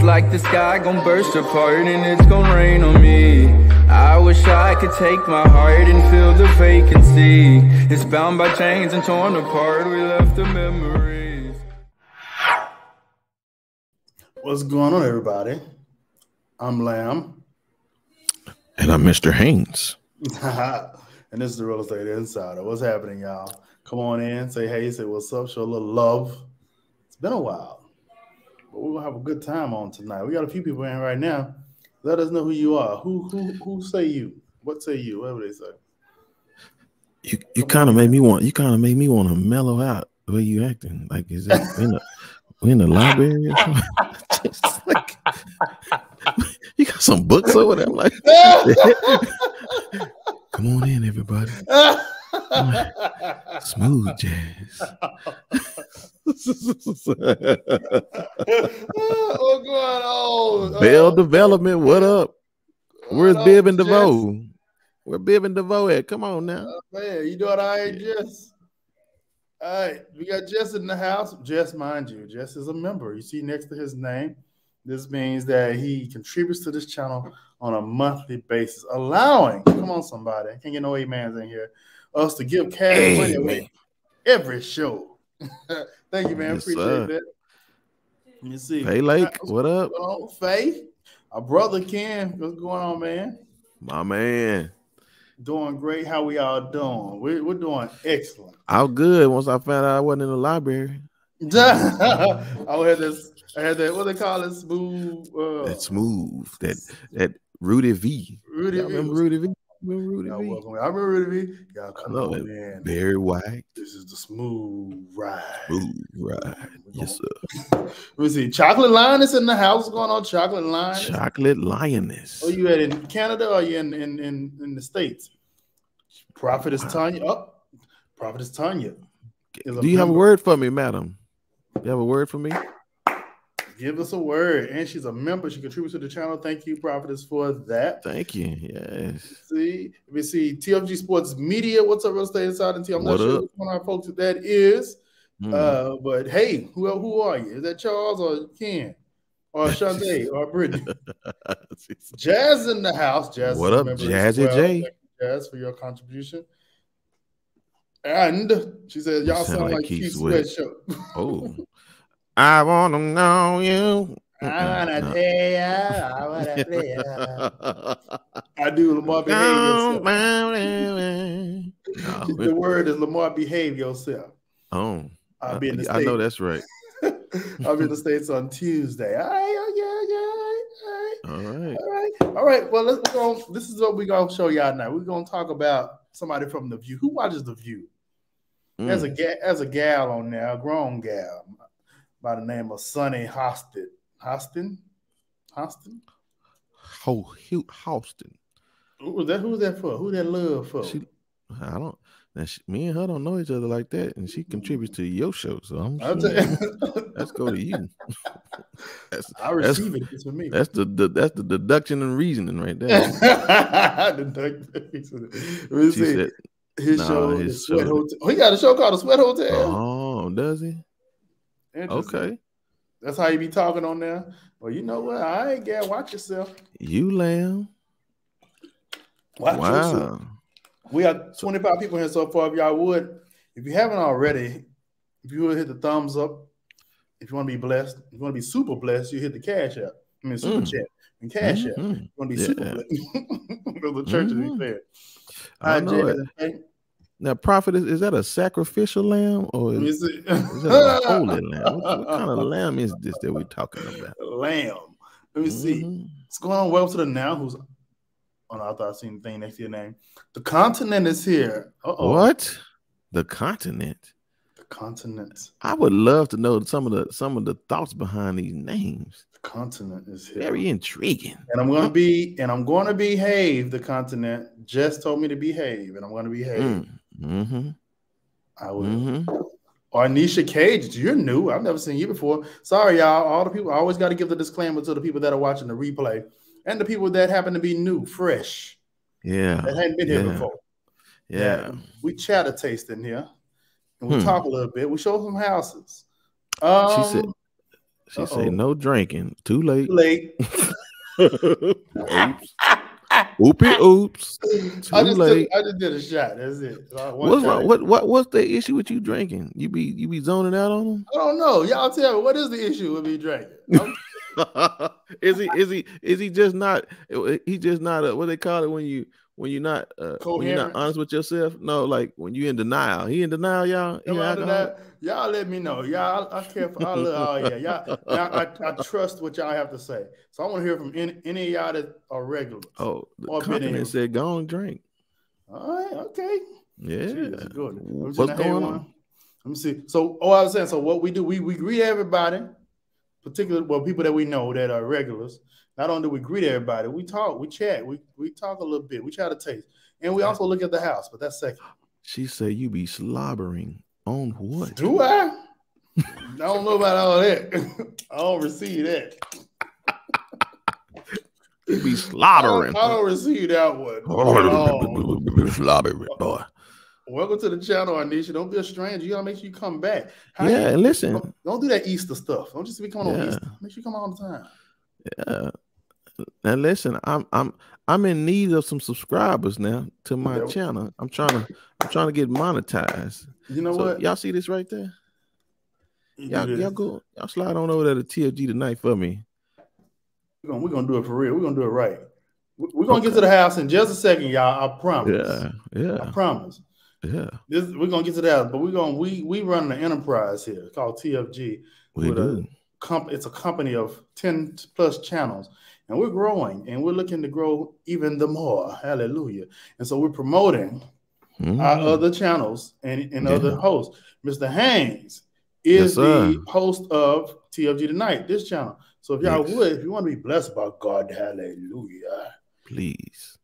me. Like the sky gon' burst apart and it's gon' rain on me. I wish I could take my heart and fill the vacancy. It's bound by chains and torn apart. We left the memories. What's going on, everybody? I'm Lam. And I'm Mr. Haynes. and this is the Real Estate Insider. What's happening, y'all? Come on in, say hey, say what's up, show a little love. It's been a while, but we're gonna have a good time on tonight. We got a few people in right now. Let us know who you are. Who who who say you? What say you? Whatever they say. You you kind of made me want. You kind of made me want to mellow out the way you acting. Like is that in the we in the library or something? like, you got some books over there. I'm like, come on in, everybody. Smooth jazz. What's going on? Bell Development, what up? Where's what Bib and Jess? DeVoe? Where Bib and DeVoe at? Come on now. Uh, man, you doing all right, Jess? All right, we got Jess in the house. Jess, mind you, Jess is a member. You see next to his name. This means that he contributes to this channel on a monthly basis, allowing, come on, somebody, I can't get no A-mans in here, us to give cash Hey, money away every show. Thank you, man. Yes, Appreciate sir. that. Let me see. Hey Lake, what up? going on, Faye? Our brother Ken, what's going on, man? My man. Doing great. How we all doing? We're, we're doing excellent. I'm good once I found out I wasn't in the library. I had this. I had that. What they call it? Smooth. Uh, That smooth. That that Rudy V. Rudy. Y'all V. remember Rudy V? Remember Rudy Y'all V? welcome. I remember Rudy V. Y'all come know on, it. man. Barry White. This is the smooth ride. Smooth right. We're Yes, sir. Let me see. Chocolate Lion is in the house. What's going on, Chocolate Lion? Chocolate Lioness. Oh, you at in Canada or you in in in, in the states? Prophetess Tanya. Oh, Prophetess Tanya. is Do you have a word for me, madam? You have a word for me? Give us a word. And she's a member. She contributes to the channel. Thank you, Prophetess, for that. Thank you. Yes. See, let me see. TFG Sports Media. What's up, Real Estate Inside And T? I'm not What sure up? which one of our folks that is. Mm. Uh, but hey, who who are you? Is that Charles or Ken or Shantae or Brittany? Jazz in the house. Jazz. What up, Jazzy well. J? Jazz, for your contribution. And she said, "Y'all sound sound, like like Keith Sweat. Sweat show." oh. I wanna know you. I wanna tell ya, I wanna play ya. I do Lamar behave yourself. No, The word is Lamar behave yourself. Oh, I'll be in the I know that's right. I'll be in the States on Tuesday. All right, okay, okay, all right, All right. all right. All right. Well, let's go. This is what we're gonna show y'all now. We're gonna talk about somebody from the view. Who watches the view? As a Mm. ga- there's a gal on there, a grown gal by the name of Sunny Hostin. Hostin? Hostin? Ho, Hugh Houston. Who was that? Who's that for? Who that love for? She, I don't. She, me and her don't know each other like that, and she contributes to your show. So I'm. Tell- let's go to you. that's, I receive it. It's for me. that's the, the that's the deduction and reasoning right there. Let me see. said, his Nah, show, his the Sweat show. Hotel. Oh, he got a show called the Sweat Hotel. "Oh, does he? Okay, That's how you be talking on there. Well, you know what? I ain't got watch yourself. you Lam. Watch yourself. We got 25 people here so far. If y'all would, if you haven't already, if you would hit the thumbs up, if you want to be blessed, if you want to be super blessed, you hit the cash app. I mean, super Mm. chat and cash app. Mhm. You want to be Yeah. super blessed. The church Mhm. is fair. I All know it. Jay, Now, prophet is, is that a sacrificial lamb or is, is that a holy lamb? What, what kind of lamb is this that we're talking about? Lamb. Let me see. Mhm. What's going on? Welcome to the now. Who's Oh, no, I thought I seen the thing next to your name. The continent is here. Uh-oh. What? The continent. The continent. I would love to know some of the some of the thoughts behind these names. The continent is here. Very intriguing. and I'm gonna be and I'm gonna behave. The continent just told me to behave, and I'm gonna behave. Mm. Mm-hmm. I will. Mm-hmm. Or Anisha Cage, you're new. I've never seen you before. Sorry, y'all. All the people. I always got to give the disclaimer to the people that are watching the replay, and the people that happen to be new, fresh, Yeah. that hadn't been here Yeah. before. Yeah. we chat a taste in here, and we Hmm. talk a little bit. We show some houses. Um, She said She Uh-oh. said no drinking. Too late. Too Late. oops. Oopie oops. Too I just late. Took, I just did a shot. That's it. What's shot. wrong? What what what's the issue with you drinking? You be you be zoning out on them? I don't know. Y'all tell me what is the issue with me drinking? Is he is he is he just not he just not a, what they call it when you when you're not uh, when you're not honest with yourself? No, like when you in denial. He in denial, y'all. He Come on to alcoholic? that. Y'all let me know. Y'all, I care for. I look. Oh yeah, y'all. y'all I, I trust what y'all have to say. So I want to hear from any, any of y'all that are regulars. Oh, the compliment said go on drink. All right. Okay. Yeah. That's good. Let me see What's going on? Let me see. So, oh, I was saying. So, what we do, we we greet everybody, particularly well people that we know that are regulars. Not only do we greet everybody, we talk, we chat, we we talk a little bit, we try to taste, and we also look at the house. But that's second. She said you be slobbering on what? Do I? I don't know about all that. I don't receive that. You be I slobbering. don't, I don't receive that one. all. Slobbering, oh. boy. Welcome to the channel, Anisha. Don't be a stranger. You gotta make sure you come back. How Yeah, you- listen. don't, don't do that Easter stuff. Don't just be coming on Easter. Make sure you come all the time. Yeah. And listen, I'm I'm I'm in need of some subscribers now to my Yeah. channel. I'm trying to I'm trying to get monetized. You know So what? y'all see this right there? Y'all, y'all go y'all slide on over there to TFG tonight for me. We're gonna, we're gonna do it for real. We're gonna do it right. We- We're gonna get to the house in just a second, y'all. I promise. Yeah, yeah. I promise. yeah. This we're gonna get to the house, but we're gonna we we run an enterprise here called TFG. We With a- Comp, it's a company of 10 plus channels, and we're growing and we're looking to grow even the more. Hallelujah. And so we're promoting Mhm. our other channels and, and Yeah. other hosts. Mr. Haynes is sir. the host of TFG Tonight, this channel. So if y'all Yes. would, if you want to be blessed by God, hallelujah, Please.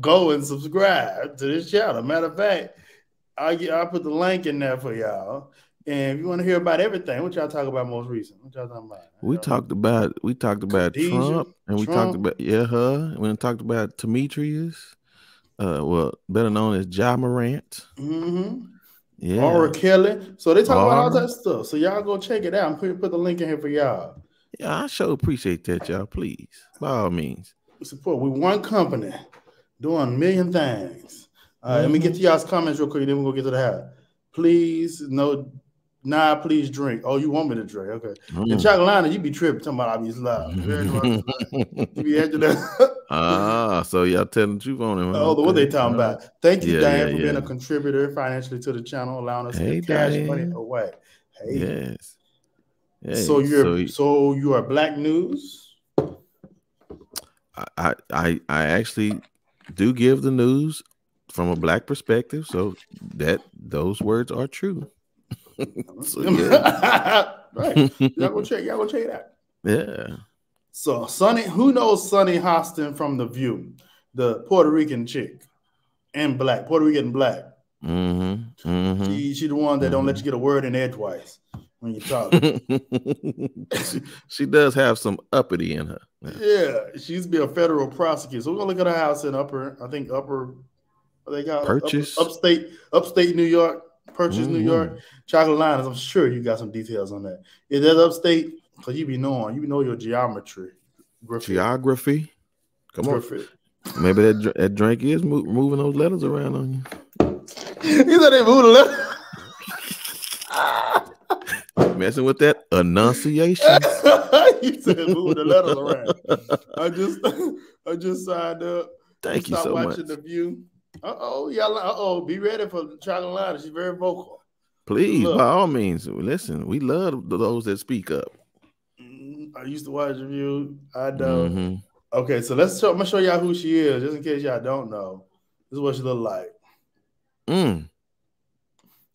go and subscribe to this channel. Matter of fact, I I put the link in there for y'all. And if you want to hear about everything, what y'all talk about most recent? What y'all talking about? We talked about we talked about Khadijah, Trump and we talked about yeah her. We talked about Demetrius, uh, well better known as Ja Morant. Mm-hmm. Yeah, R. Kelly. So they talk about all that stuff. So y'all go check it out and put, put the link in here for y'all. yeah. I sure appreciate that, y'all. Please, by all means. We support. We one company doing a million things. All right, let me get to y'all's comments real quick, then we'll get to the hat. Please, no, nah, please drink. Oh, you want me to drink? Okay. In Mm. Chocolina, you be tripping talking about I be loud. You be acting that. ah, so y'all telling the truth on him? huh? Oh, what they talking about? Thank you, Yeah, Diane, yeah, for being a contributor financially to the channel, allowing us to Hey, get cash Diane. money away. Hey, Yes. Hey, so you're so so you are Black News. I, I I actually do give the news from a black perspective, so that those words are true. So, yeah. right. Y'all go check. Y'all go check it out. yeah. So Sunny, who knows Sunny Hostin from The View, the Puerto Rican chick, and black, Puerto Rican black. Mm-hmm. Mm-hmm. She, she the one that don't let you get a word in edgewise when you talk. she, she does have some uppity in her. yeah, she used to be a federal prosecutor. So we're gonna look at her house in upper, I think upper, they got Purchase? upstate, upstate New York, Purchase, New Mhm. York, Chocolate Liners. I'm sure you got some details on that. Is that upstate? Because you be knowing, you know your geometry. Graffiti. Geography. Come on. Maybe that, that drink is mo- moving those letters around on you. he said they moved a little. Messing with that enunciation. he said move the letters around. I just I just signed up. Thank you so much. watching the view. Uh oh, y'all. Uh oh, be ready for Chocolate. She's very vocal. Please, Look. by all means, listen. We love those that speak up. Mm, I used to watch the view. I know. Mhm. Okay, so let's show. I'm gonna show y'all who she is, just in case y'all don't know. This is what she look like. Mm.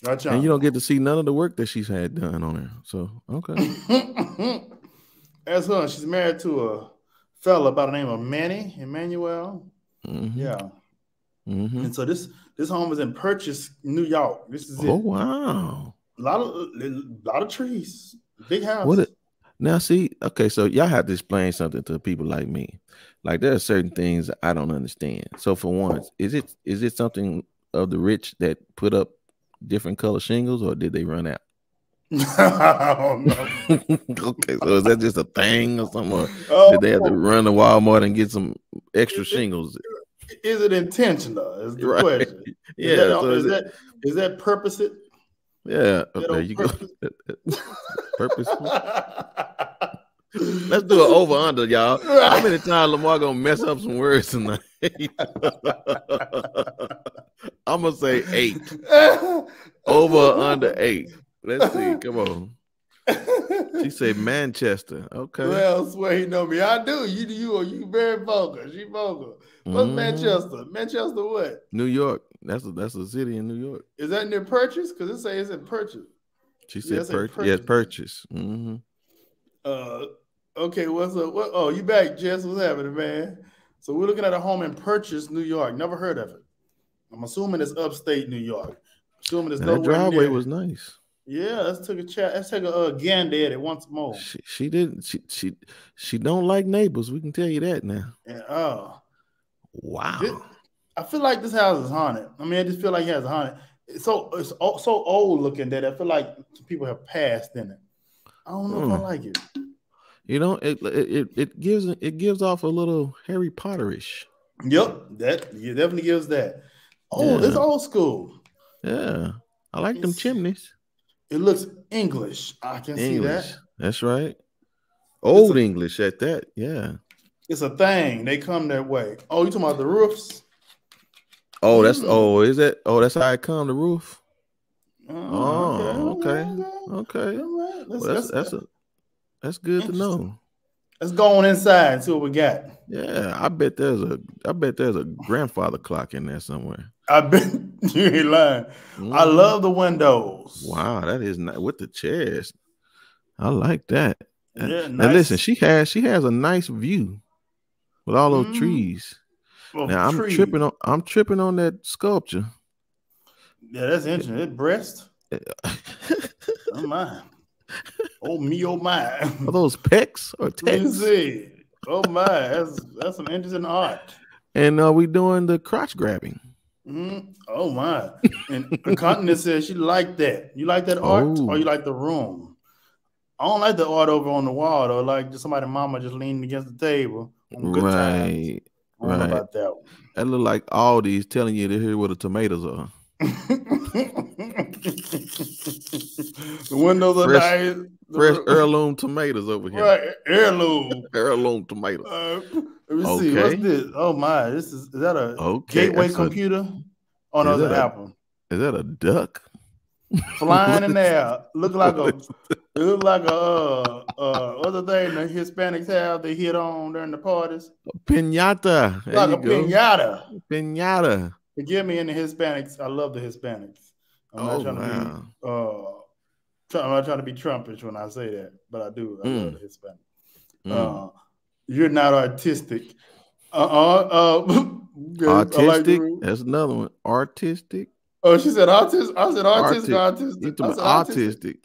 Watch And you don't get to see none of the work that she's had done on her. So okay. That's her. She's married to a fella by the name of Manny Emmanuel. Mhm. Yeah. Mhm. And so this this home is in Purchase, New York. This is it. Oh wow. A lot of a lot of trees, big house. What it- Now see, okay, so y'all have to explain something to people like me. Like there are certain things I don't understand. So for once, is it is it something of the rich that put up different color shingles or did they run out? I don't know. okay, so is that just a thing or something? Or Oh, did they have to run to Walmart and get some extra shingles? Is it intentional? Is the Right. question. Is Yeah, that, so is is that is that purpose it? yeah. there you go. purpose? Purposeful. Let's do an over under, y'all. How many times Lamar gonna mess up some words tonight? I'm gonna say eight. Over under eight. Let's see. Come on. She said Manchester. Okay. Well, swear he know me. I do. You you are you very vulgar. She vulgar. What's Mhm. Manchester? Manchester what? New York. That's a that's a city in New York. Is that near Purchase? Because it say it's in Purchase. She said a purchase. Yes, purchase. purchase. hmm Uh okay, what's up? What oh you back, Jess? What's happening, man? So we're looking at a home in Purchase, New York. Never heard of it. I'm assuming it's upstate New York. Assuming it's nowhere driveway near. was nice. Yeah, let's take a chat. Let's take a uh, gander at it once more. She she didn't she she she don't like neighbors. We can tell you that now. Oh, Wow. This- I feel like this house is haunted. I mean, I just feel like it has a haunted. It's so it's so old looking that I feel like people have passed in it. I don't know if I Hmm. like it. You know, it, it it it gives it gives off a little Harry Potterish. Yep, that it definitely gives that. Oh, it's old school. Yeah. I like them chimneys. It looks English. I can see English. that. That's right. Old a- English at that. Yeah. It's a thing. They come that way. Oh, you talking about the roofs? Oh, that's Mm. oh, is that oh that's how it come the roof? Oh, Oh, okay. okay. Okay. Let's, Well, that's let's, that's a that's good to know. Let's go on inside and see what we got. Yeah, I bet there's a I bet there's a grandfather clock in there somewhere. I bet you ain't lying. I Mm. love the windows. Wow, that is not with the chairs. I like that. Yeah, Now listen, she has she has a nice view with all those Mhm. trees. Well, Now I'm tree. tripping on I'm tripping on that sculpture. Yeah, that's interesting. It breast. Oh my. Oh me, oh my. Are those pecs or texts? see. Oh my, that's that's some interesting art. And are we doing the crotch grabbing? Mhm. Oh my. And the continent says she like that. You like that art Oh. or you like the room? I don't like the art over on the wall though. Like just somebody mama just leaning against the table. on good times. Right. I don't know right. about that one. That look like Aldi's telling you to hear where the tomatoes are. the windows are Fresh- nice. Fresh heirloom tomatoes over here. Right, heirloom. Heirloom tomatoes. Uh, let me see. What's this? Oh my, this is is that a Okay. gateway that's a- computer? Oh no, that apple. is that a duck? Flying in there. Look like a look like a uh uh other thing the Hispanics have they hit on during the parties. Pinata. There like a go. pinata. Pinata. Forgive me in the Hispanics. I love the Hispanics. I'm not Oh trying to wow. be uh try, I'm not trying to be Trumpish when I say that, but I do. I Mm. Hispanic. Mm. Uh, you're not artistic. Uh-uh. Uh. I like Artistic. That's another one. Artistic. Oh, she said autistic. I said autistic. Artistic. Autistic. You I said about autistic.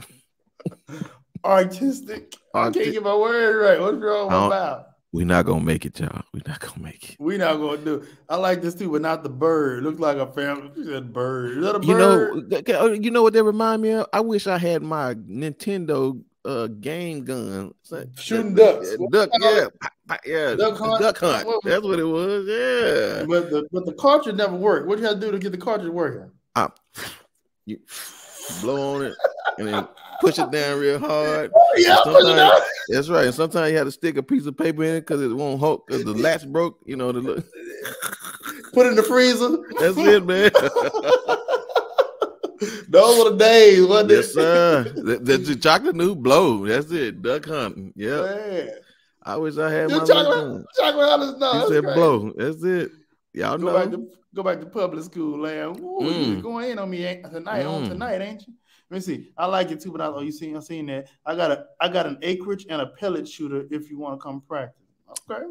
autistic. Artistic. I can't get my word right. What's wrong with don't- about? we not gonna make it, y'all. we not gonna make it. We're not gonna do. It. I like this too, but not the bird. Looks like a family. She said bird. Is that a bird? You know, uh, you know what they remind me of? I wish I had my Nintendo uh game gun. Like- Shooting that- ducks. that- Duck, yeah, yeah, Duck hunt? duck hunt. What- That's what it was. Yeah, But the but the cartridge never worked. What you had to do to get the cartridge working? I, you blow on it and then push it down real hard. Yeah, push it out. That's right. And sometimes you had to stick a piece of paper in it because it won't hold because the latch broke. You know, the look. Put it in the freezer. That's it, man. Those were the days, wasn't it? yes, sir. The, the, the chocolate new blow. That's it. Duck hunting. Yeah. I wish I had Your my chocolate, chocolate Alice, no, He said blow. That's it. Y'all Go back know. to go back to public school, land. Ooh, you Mm. going in on me tonight on Mm. tonight, ain't you? Let me see. I like it too, but I oh, you see, I seen that. I got a I got an acreage and a pellet shooter if you want to come practice. Okay.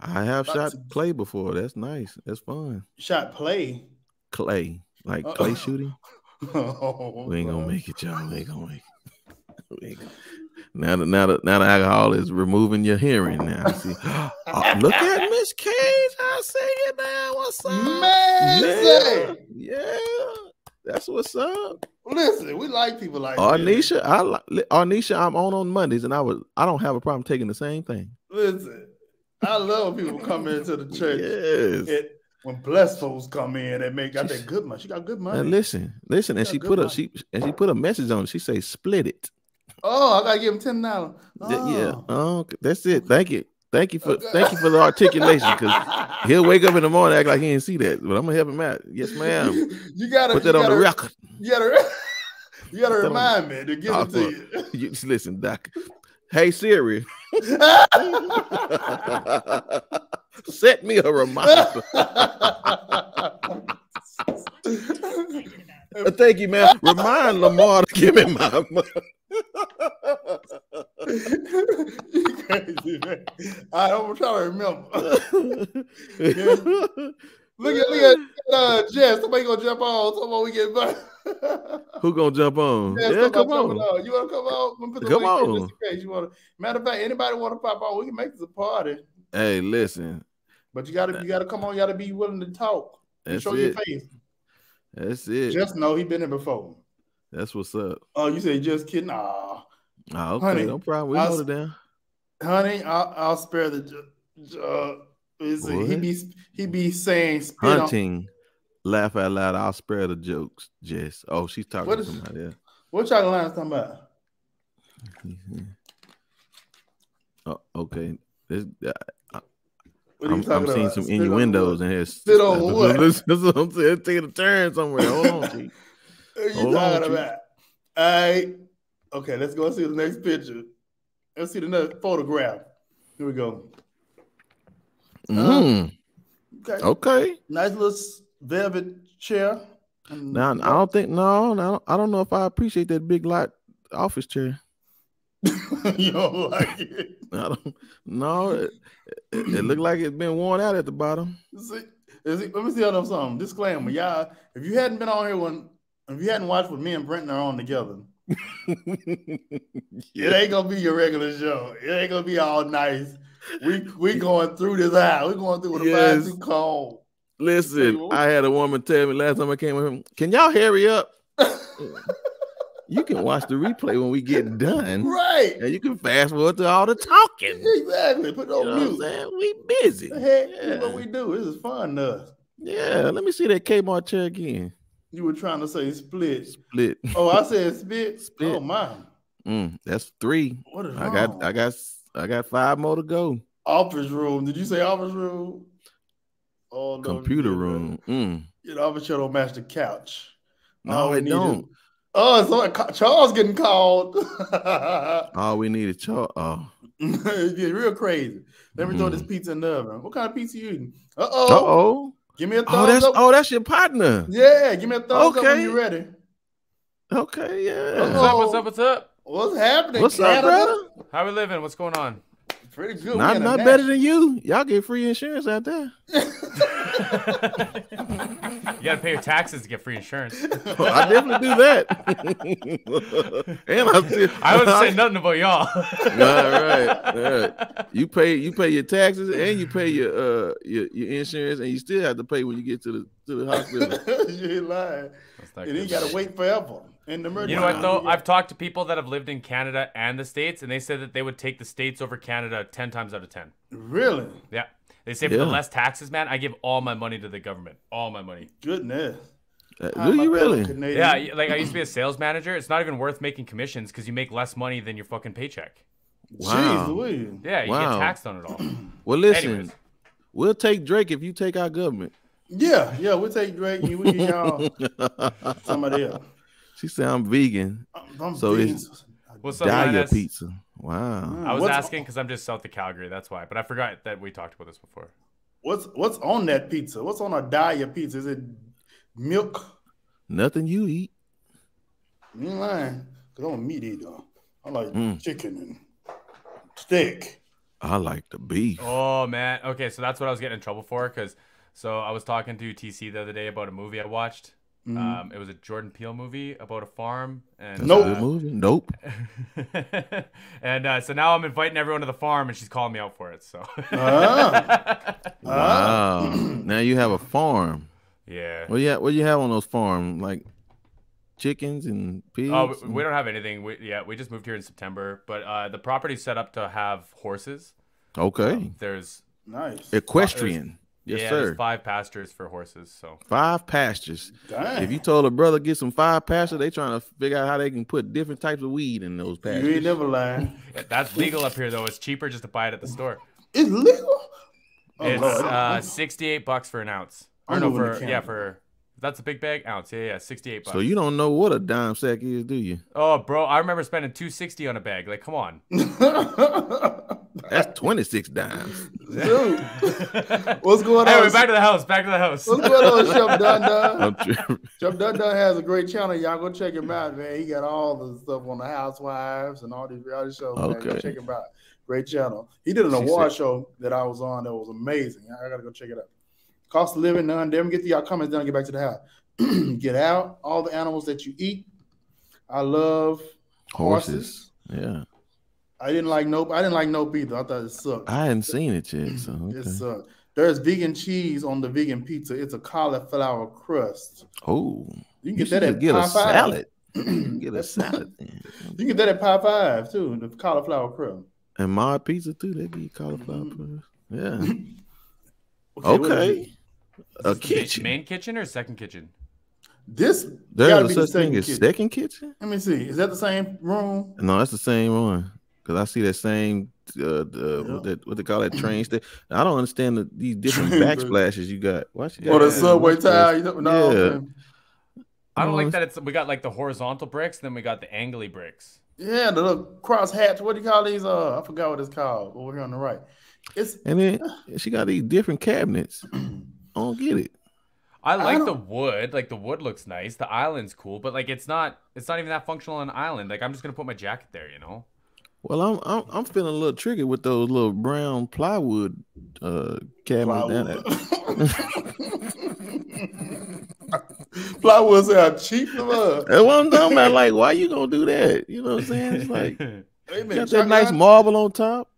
I have About shot to- clay before. That's nice. That's fun. Shot play. Clay. Like Uh-oh. clay shooting. oh, We ain't gonna make it, y'all. We ain't gonna make it. Ain't gonna- Now that now that now the alcohol is removing your hearing now. See, Oh, look at Miss Cage. I see you now. What's up? Man, Yeah, yeah. That's what's up. Listen, we like people like. Arnisha, I like Arnisha, I'm on on Mondays, and I was I don't have a problem taking the same thing. Listen, I love people coming into the church. Yes. It- when blessed folks come in and make got that good money. She got good money. And listen, listen, and she put a she and she put a message on it. She say split it. Oh, I gotta give him ten dollars. Th- Yeah. Oh. Oh, okay. that's it. Thank you. Thank you for Okay. thank you for the articulation because he'll wake up in the morning act like he didn't see that. But I'm gonna help him out. Yes, ma'am. you gotta Put that on the gotta- record. You gotta you gotta Put that on remind me to give it to you. You just listen, Doc. Hey Siri, set me a reminder. Uh, Thank you, man. Remind Lamar to give me my money. You crazy, man. Right, I'm trying to remember. Look at look at uh, Jess. Somebody gonna jump on. Somebody we get back. Who gonna jump on? Yeah, Yeah, come somebody on. You wanna come on? Come on. Just in case you wanna. Matter of fact, anybody wanna pop on? We can make this a party. Hey, listen. But you gotta you gotta come on. You gotta be willing to talk. and That's show your it. face. That's it. Just know he been there before. That's what's up. Oh, you say just kidding? Nah, Ah, okay, Honey, no problem. We I hold it down. honey, I'll, I'll spare the. Uh, is it- he be he be saying spit on- Hunting. Laugh out loud. I'll spare the jokes, Jess. Oh, she's talking What to somebody else. What y'all lines talking about? Oh, okay. This, uh, you I'm, I'm seeing some Spit innuendos in here. Spit on what? That's what I'm saying. Taking a turn somewhere. Hold on. What are you Hold talking Chief. about? All right. Okay, let's go and see the next picture. Let's see the next photograph. Here we go. Mm, Okay. okay. Nice little velvet chair. Now I don't think no, no, I don't know if I appreciate that big lot office chair. you don't like it. I don't. No, it, it, it looked like it's been worn out at the bottom. See, it, let me see on something. Disclaimer, y'all. If you hadn't been on here when, if you hadn't watched what me and Brenton are on together, it ain't gonna be your regular show. It ain't gonna be all nice. We we going through this out. We going through with a Yes. comb. Listen, I had a woman tell me last time I came with him, can y'all hurry up? you can watch the replay when we get done. Right. And you can fast forward to all the talking. Exactly. Put it You on know mute. We busy. The heck, Yeah. what we do. This is fun to us. Yeah, let me see that Kmart chair again. You were trying to say split. Split. Oh, I said spit. Split. Oh my. Mm, that's three. What is I wrong? got I got I got five more to go. office room. Did you say office room? Oh no. Computer room. Mm. You know, office chair don't match the couch. No, All it don't. Oh, so Charles getting called. All we need is chalk. Oh, it's getting real crazy. Let me throw Mm. this pizza in the oven. What kind of pizza you eating? Uh oh. uh oh. Oh. Give me a oh, thumbs Oh, that's up. oh, that's your partner. Yeah, give me a thumbs up when Okay. you're ready. Okay, yeah. What's up? What's up? What's up? What's happening? What's up, Canada? brother? How we living? What's going on? Pretty good. Not not better than you. Y'all get free insurance out there. You gotta pay your taxes to get free insurance. I definitely do that. and I still I wasn't saying nothing about y'all. All right, all right. You pay you pay your taxes and you pay your uh your, your insurance and you still have to pay when you get to the to the hospital. you ain't lying. And you gotta wait forever in the emergency. You know what though? I've talked to people that have lived in Canada and the States, and they said that they would take the States over Canada ten times out of ten. really Yeah. They say for the less taxes, man, I give all my money to the government. All my money. goodness. Uh, do you about them really? Canadian- Yeah, like I used to be a sales manager. It's not even worth making commissions because you make less money than your fucking paycheck. Jeez Wow. Louise. Yeah, you Wow. get taxed on it all. Well, listen, Anyways. we'll take Drake if you take our government. Yeah, yeah, we'll take Drake and we give y'all somebody else. She said I'm vegan. I'm, I'm So being- it's- What's up, Daya Linus? pizza. Wow. I was What's- asking because I'm just south of Calgary. That's why. But I forgot that we talked about this before. What's what's on that pizza? What's on a Daiya pizza? Is it milk? Nothing you eat. You ain't lying. Cause I'm a meat eater. I like Mm. chicken and steak. I like the beef. Oh man. Okay, so that's what I was getting in trouble for because so I was talking to TC the other day about a movie I watched. Mhm. Um, it was a Jordan Peele movie about a farm and Nope. good movie. Nope. and uh, so now I'm inviting everyone to the farm and she's calling me out for it. So Ah. Wow. now you have a farm. yeah. What you have, what you have on those farms? Like chickens and pigs? Oh, we- and- we don't have anything. We, yeah, we just moved here in September, but uh, the property's set up to have horses. okay. Um, there's Nice. Equestrian. Yes, yeah, sir. five pastures for horses. So Five pastures. Dang. If you told a brother get some five pastures, they trying to figure out how they can put different types of weed in those pastures. you ain't never lying. that's legal up here, though. It's cheaper just to buy it at the store. It's legal. Oh, it's uh, 68 bucks for an ounce. Or no, for yeah, for that's a big bag ounce. Yeah, yeah, 68 bucks. So you don't know what a dime sack is, do you? Oh, bro, I remember spending 260 on a bag. Like, come on. That's 26 dimes. Dude, what's going on? Anyway, back to the house. Back to the house. What's going on, Chef Dun Dun? Chef Dun Dun has a great channel. Y'all go check him out, man. He got all the stuff on the Housewives and all these reality shows. Man. Go Okay. check him out. Great channel. He did an She award said- show that I was on that was amazing. I gotta go check it out. Cost of living, none. Then get to y'all comments. Then get back to the house. get out all the animals that you eat. I love Horses. Yeah. I didn't like nope. I didn't like nope either. I thought it sucked. I hadn't seen it yet. So It okay. sucked. There's vegan cheese on the vegan pizza. It's a cauliflower crust. Oh, You can get should that at get a Popeye. salad. Get a salad. then. You can get that at Pie Five too. The cauliflower crust. And my pizza too. They be cauliflower. Mhm. crust. Yeah. is Okay. It? A kitchen. Main kitchen or second kitchen? This gotta There's be a the such thing second as kitchen. second kitchen. Let me see. Is that the same room? No, that's the same one. Cause I see that same uh, the, Yeah. what, they, what they call that train station. I don't understand the, these different Train backsplashes you got. Watch it. Or the Yeah. subway tile? You know, no, Yeah. okay. I don't like that. It's we got like the horizontal bricks, then we got the angly bricks. yeah, the little cross hatch. What do you call these? Uh, I forgot what it's called. Over here on the right. It's And then she got these different cabinets. I don't get it. I like the wood. Like the wood looks nice. The island's cool, but like it's not. It's not even that functional on an island. Like I'm just gonna put my jacket there. You know. Well, I'm I'm, I'm feeling a little triggered with those little brown plywood uh cabinets down there. Plywood sound cheap as fuck. That's what I'm talking about. Like, why you gonna do that? You know what I'm saying? It's like Wait a got that nice chocolate- marble on top.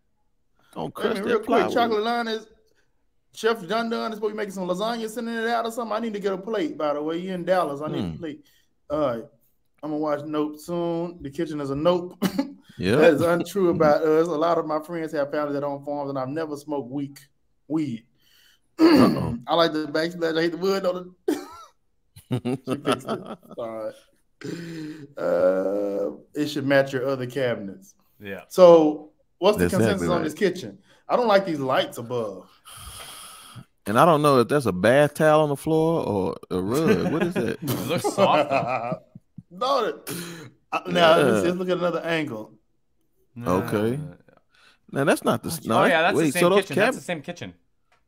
Don't Wait a crush minute, that real quick, plywood. chocolate line is Chef Dun Dun is supposed to be making some lasagna, sending it out or something. I need to get a plate, by the way. You in Dallas? I need Hmm. a plate. All right, I'm gonna watch Nope soon. The kitchen is a Nope. Yeah. that is untrue about us. A lot of my friends have families that own farms, and I've never smoked weak weed. I like the backsplash. I hate the wood on the. She fixed it. All right. Uh, it should match your other cabinets. yeah. So, what's the Exactly consensus on right. this kitchen? I don't like these lights above. And I don't know if that's a bath towel on the floor or a rug. What is that? It looks soft. no, that- uh, now let's, let's look at another angle. Okay. Now that's not the. No, oh yeah, that's wait, the same so those kitchen. That's the same kitchen.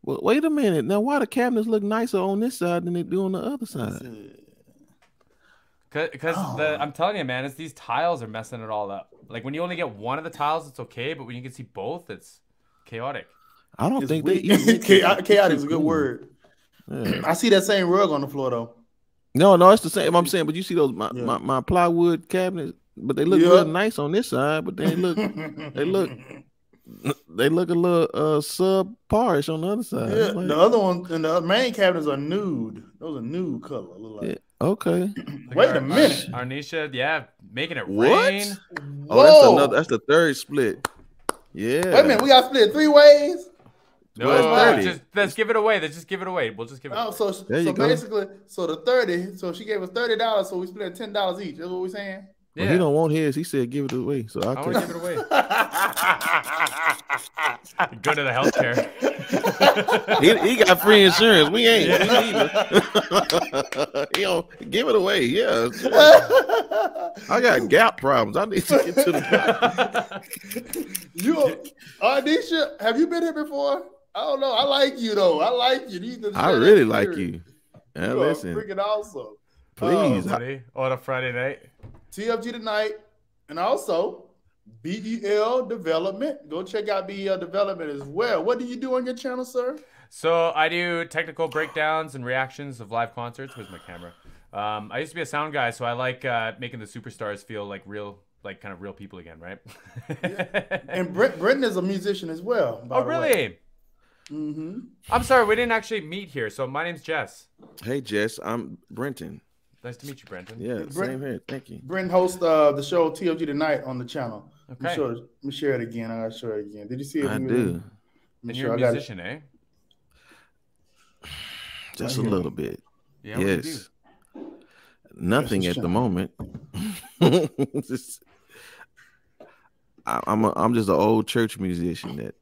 well, wait a minute. Now, why the cabinets look nicer on this side than they do on the other side? Because Oh. the I'm telling you, man, it's these tiles are messing it all up. Like when you only get one of the tiles, it's okay, but when you can see both, it's chaotic. I don't It's think they. weak. even make Cha- chaotic is a good Ooh. word. Yeah. I see that same rug on the floor though. No, no, it's the same. I'm saying, but you see those my, Yeah. my, my plywood cabinets, but they look Yeah. real nice on this side, but they look they look they look a little uh subparish on the other side. Yeah, like, the other one and the main cabinets are nude. Those are nude color. Look like. yeah, okay. Wait our- a minute. Our, Arnisha, yeah, making it What? rain. Oh, that's Whoa. another. That's the third split. Yeah. Wait a minute, we got split three ways. No, Well, it's 30. just let's give it away. Let's just give it away. We'll just give it. Oh, so There you so go. basically, so the thirty, so she gave us thirty dollars, so we split ten dollars each. That's what we're saying. Well, yeah, he don't want his. He said give it away. So I I'll want to give it away. Go to the healthcare. he, he got free insurance. We ain't. We neither. he don't give it away. Yeah. I got gout problems. I need to get to the you, Arnisha, have you been here before? I don't know. I like you though. I like you. you need to I really like you. Now You listen, freaking awesome. please. I- Buddy, on a Friday night. TFG tonight, and also BEL Development. Go check out BEL Development as well. What do you do on your channel, sir? So I do technical breakdowns and reactions of live concerts. with my camera? Um, I used to be a sound guy, so I like uh, making the superstars feel like real, like kind of real people again, right? And Brent, Brenton is a musician as well. by oh, the way. really? Mm-hmm. I'm sorry, we didn't actually meet here. So my name's Jess. Hey Jess, I'm Brenton. Nice to meet you, Brenton. Yeah, Brent- same here. Thank you. Brent hosts uh, the show TFG tonight on the channel. Let me Okay. show- let me share it again. I gotta show it again. Did you see it? I do. Let And show- you're a I got it. musician, eh? Just a Right here. little bit. Yeah. what do you do? yes. Nothing Yes, at the moment. Just- I, I'm a, I'm just an old church musician that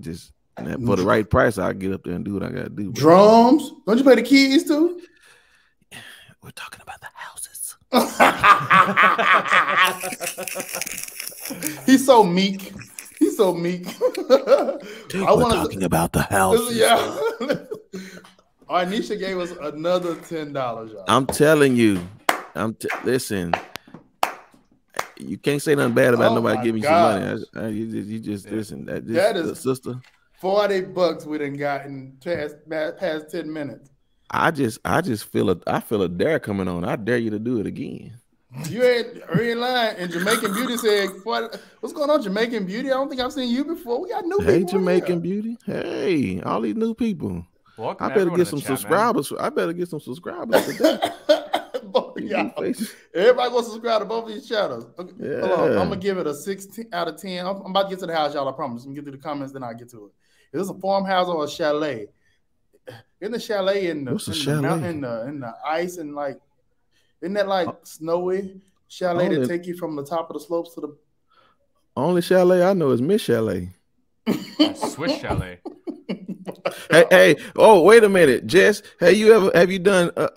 just that for the right price I'll get up there and do what I gotta do. Drums? Don't you play the keys too? We're talking about the houses. He's so meek. He's so meek. Dude, I we're talking about the houses. Yeah. All right, Nisha gave us another ten dollars. I'm telling you. I'm t- listen. You can't say nothing bad about Oh nobody giving you some money. I, I- you just, you just listen. That, just, That is- sister. Forty bucks we done gotten past past ten minutes. I just, I just feel a, I feel a dare coming on. I dare you to do it again. You ain't are you in line. And Jamaican Beauty said, "What? What's going on, Jamaican Beauty? I don't think I've seen you before. We got new Hey, people. in Jamaican here." beauty. Hey, all these new people. Welcome I better get some the chat, man. subscribers. I better get some subscribers today. Both of y'all. new faces. Everybody go subscribe to both of these channels. Okay, Hold on. Yeah. I'm gonna give it a 16 out of 10. I'm, I'm about to get to the house, y'all. I promise. I'm gonna get to the comments, then I'll get to it. Is this a farmhouse or a chalet? In the chalet in the, What's a in, chalet? the mountain, in the in the ice and like isn't that like snowy chalet that that- take you from the top of the slopes to the Only chalet I know is Michel'le. Swiss Chalet. Hey, hey, oh, wait a minute, Jess. Have you ever have you done? Uh,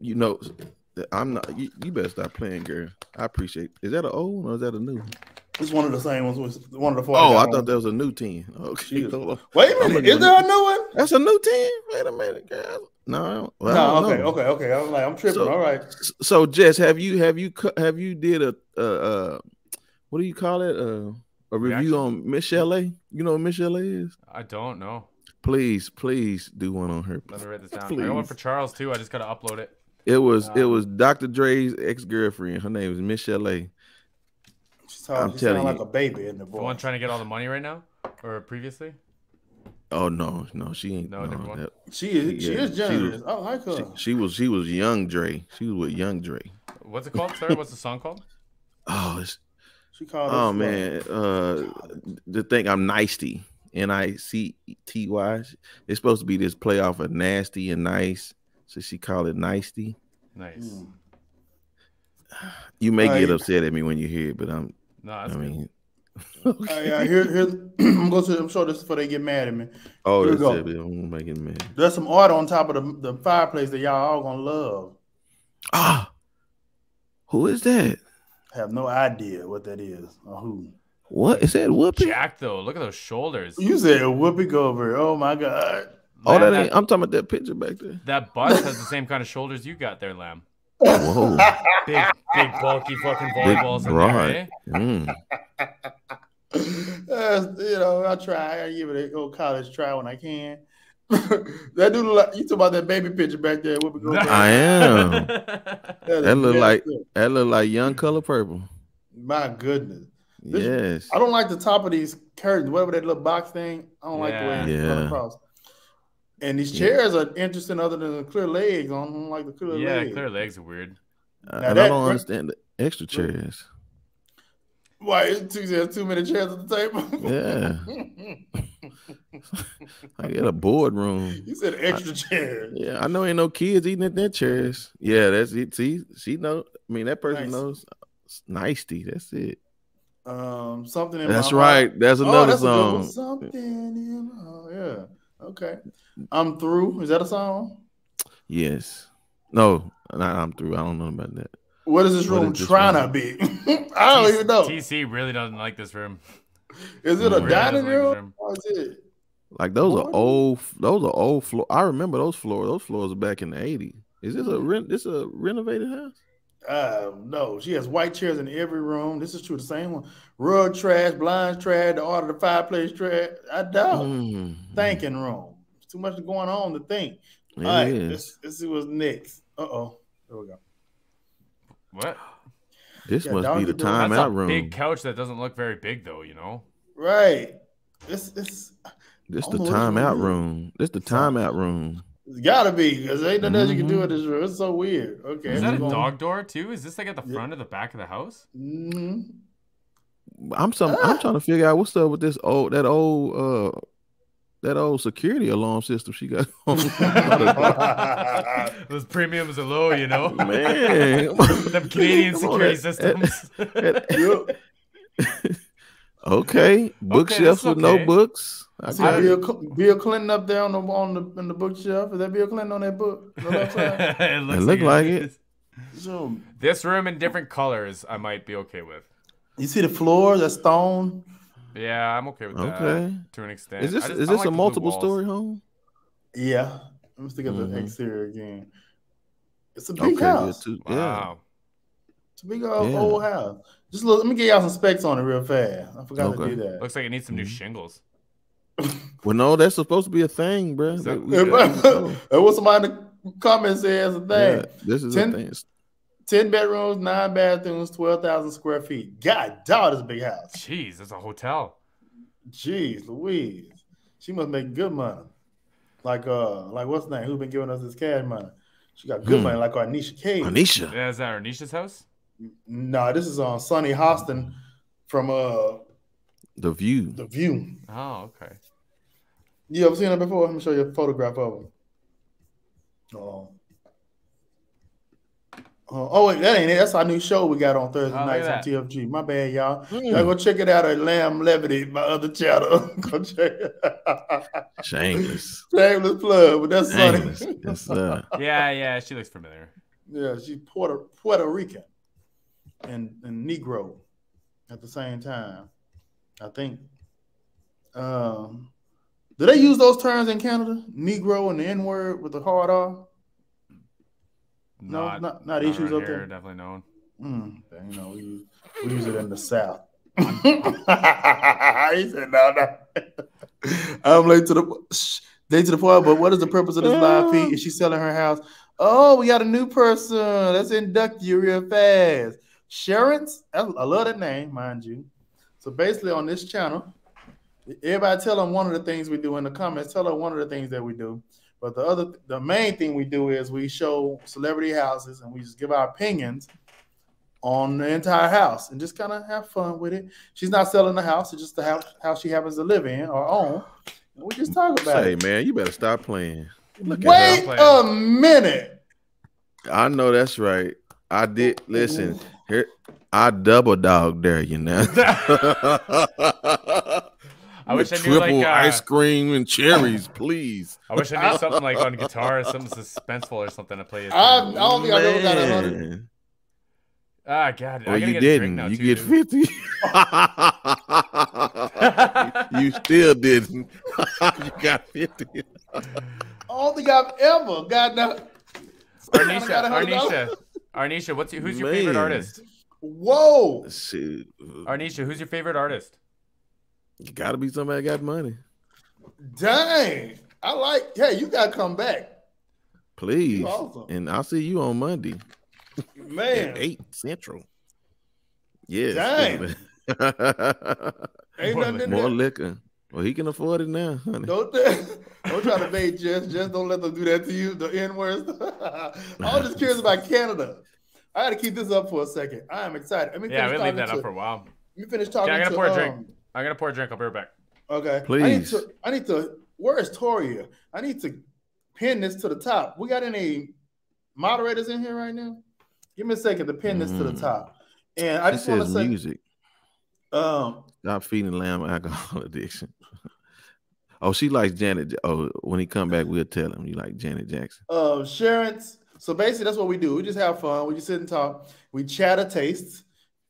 you know, I'm not. You, you better stop playing, girl. I appreciate. Is that an old one or is that a new? It's one of the same ones. was One of the four. Oh, I got thought on. that was a new ten. Okay, Shoot. Wait a I'm minute. Is there a new one? That's a new ten. Wait a minute, girl. No, I don't- well, I no. don't Okay. know. Okay. Okay. I was like, I'm tripping. So- All right. So, Jess, have you have you have you did a uh, uh what do you call it uh, a review Reaction? on Michel'le? You know what Michel'le is? I don't know. Please, please do one on her. Let me write this down. I got one for Charles too. I just gotta upload it. It was it Um, was Dr. Dre's ex girlfriend. Her name is Miss Chalet. She's talking, I'm she telling sound like you. a baby in the The boy. one trying to get all the money right now, or previously? Oh no, no, she ain't. No, No, that- She is. She Yeah, is she was- I like her. she, she was she was young Dre. She was with young Dre. What's it called? Sorry, what's the song called? Oh, it's, She called. oh slow. man. Uh, the thing I'm nicety. N I C T Y. It's supposed to be this play off of nasty and nice. So she called it nicety. Nice. Mm. You may Uh, get upset at me when you hear it, but I'm. No, that's I good. mean. Uh, yeah, here, here, I'm going to. I'm sure this is before they get mad at me. oh, here we that's go. it. I'm going to make making mad. There's some art on top of the, the fireplace that y'all all gonna love. Ah, who is that? I have no idea what that is or who. What is that? Whoopi? Jack though, look at those shoulders. You said Whoopi Goldberg. Oh my god. Oh, Lam, that ain't. I'm talking about that picture back there. that bust has the same kind of shoulders you got there, Lam. Whoa. Big, big, bulky fucking Big, volleyballs in broad. there, eh? Mm. Uh, you know, I try. I give it a old college try when I can. that dude, look like, you talk about that baby picture back there. Whoopi Goldberg. I am. That is That look like up. that look like young color purple. My goodness. This- Yes. I don't like the top of these curtains, whatever that little box thing. I don't like the way it's Yeah. cut across. And these Yeah. chairs are interesting, other than the clear legs. I don't like the clear yeah, legs. clear legs are weird. Uh, Now and I don't understand the extra chairs. Why? It's too, there's too many chairs at the table. Yeah. I get a boardroom. you said extra chairs. Yeah, I know ain't no kids eating at their chairs. Yeah, that's it. See, she know. I mean, that person Nice. knows. Nicety. That's it. Um, something in That's my right. heart. That's Oh, another that's a good one. song. Something in my heart. Yeah. Okay. I'm through. Is that a song? Yes. No, not, I'm through. I don't know about that. What is this room is this trying room? to be? I don't even know. TC really doesn't like this room. Is it a Really dining doesn't like room? room. Or is it? Like those are old. Those are old floor. I remember those floors. Those floors are back in the '80s. Is this a rent? This a renovated house? Uh, no, she has white chairs in every room. This is true. The same one. Rug trash, blinds trash, the order of the fireplace trash. I doubt. Mm. Thinking room. It's too much going on to think. It All right, is. let's, let's see what's next. Uh oh. There we go. What? This Yeah, must be the doing- time That's a out room. big couch that doesn't look very big though, you know? Right. This this This the don't know what this time room out room. This the time out room. It's gotta be because ain't nothing else you can do Mhm. in this room. It's so weird. Okay. Is that a gonna- dog door too? Is this like at the Yeah. front or the back of the house? Mhm. I'm some. Ah. I'm trying to figure out what's up with this old that old uh that old security alarm system she got. Those premiums are low, you know. Man, Them Canadian on, security that- systems. Yup. okay, bookshelves that's with no okay. Books. I See. Bill, Bill Clinton up there on the on the in the bookshelf. Is that Bill Clinton on that book? On the left side? it looks look like it. is. So, This room in different colors, I might be okay with. you see the floor? That stone. Yeah, I'm okay with that Okay. to an extent. Is this just- is this like a multiple story home? Yeah. Let's look at the exterior again. It's a big Okay, good house. too. Yeah. Wow. It's a big old, Yeah. old house. Just look. Let me get y'all some specs on it real fast. I forgot to do that. Looks like it needs some new Mhm. shingles. Well, no, that's supposed to be a thing, bro. Is that- and what somebody in the comments says a thing. Yeah, this is Ten- a thing. 10 bedrooms, nine bathrooms, 12,000 square feet. God, dog, this is a big house. Jeez, it's a hotel. Jeez, Louise. She must make good money. Like uh, like what's the name? Who's been giving us this cash money? She got good Hmm. money, like Anisha Cage. Anisha. Yeah, is that Arnisha's house? No, this is on Sunny Hostin from uh The view. The View. Oh, okay. You ever seen her before? Let me show you a photograph of her. Oh. Oh, oh, wait, that ain't it. That's our new show we got on Thursday Oh, nights on TFG. My bad, y'all. Hmm. Y'all go check it out at Lam Levity, my other channel. go check it Shameless. Shameless plug, but that's Shameless. funny. Yes, sir. Yeah, yeah, she looks familiar. yeah, she's Puerto Puerto Rican and, and Negro at the same time. I think. Um, do they use those terms in Canada? Negro and the N word with the hard R? No, Not, not, not not issues around up here, there. definitely known. Mm, you know, we use, we use it in the South. he said, no, no. I'm late to the shh, late to the point, but what is the purpose of this live feed? Is she selling her house? Oh, we got a new person. Let's induct you real fast. Sharon's, I love that name, mind you. So basically, on this channel, everybody tell them one of the things we do in the comments. Tell them one of the things that we do. But the other, the main thing we do is we show celebrity houses and we just give our opinions on the entire house and just kind of have fun with it. She's not selling the house; it's just the house, house she happens to live in or own. And we just talk about Say, it. man, you better stop playing. Look at Wait her. a minute. I know that's right. I did listen. Here, I double dog dare you now. I wish I knew, triple like, uh, ice cream and cherries, please. I wish I knew something like on guitar, or something suspenseful or something to play. I, I don't think I ever got a hundred. Ah, God, Well, you get didn't. now. You too, get dude. fifty. you still didn't. you got fifty. I don't think I've ever got that. Arnisha, got a hundred Arnisha. Arnisha, what's your, who's your favorite artist? Whoa. Shit, Arnisha, who's your favorite artist? You gotta be somebody that got money, Dang. I like, hey, you got to come back. please. Awesome. And I'll see you on Monday Man. at eight central. Yes. Dang. Ain't More nothing in More there. liquor. Well, he can afford it now, honey. Don't, don't try to bait Jess. Just don't let them do that to you. The N words. I'm just curious about Canada. I got to keep this up for a second. I am excited. Let me Yeah, finish we leave talking that to, up for a while. Let me finish talking. I'm gonna to, pour a drink. um, I'm gonna pour a drink. I'll be right back. Okay. I need Please. to. I need to. Where is Toria? I need to pin this to the top. We got any moderators in here right now? Give me a second to pin this to the Mm. top. And I He just want to says say, music. um, Stop feeding Lam alcohol addiction. oh, she likes Janet. Oh, when he come back, we'll tell him you like Janet Jackson. uh, Sharon's. So basically, that's what we do. We just have fun. We just sit and talk. We chat a taste,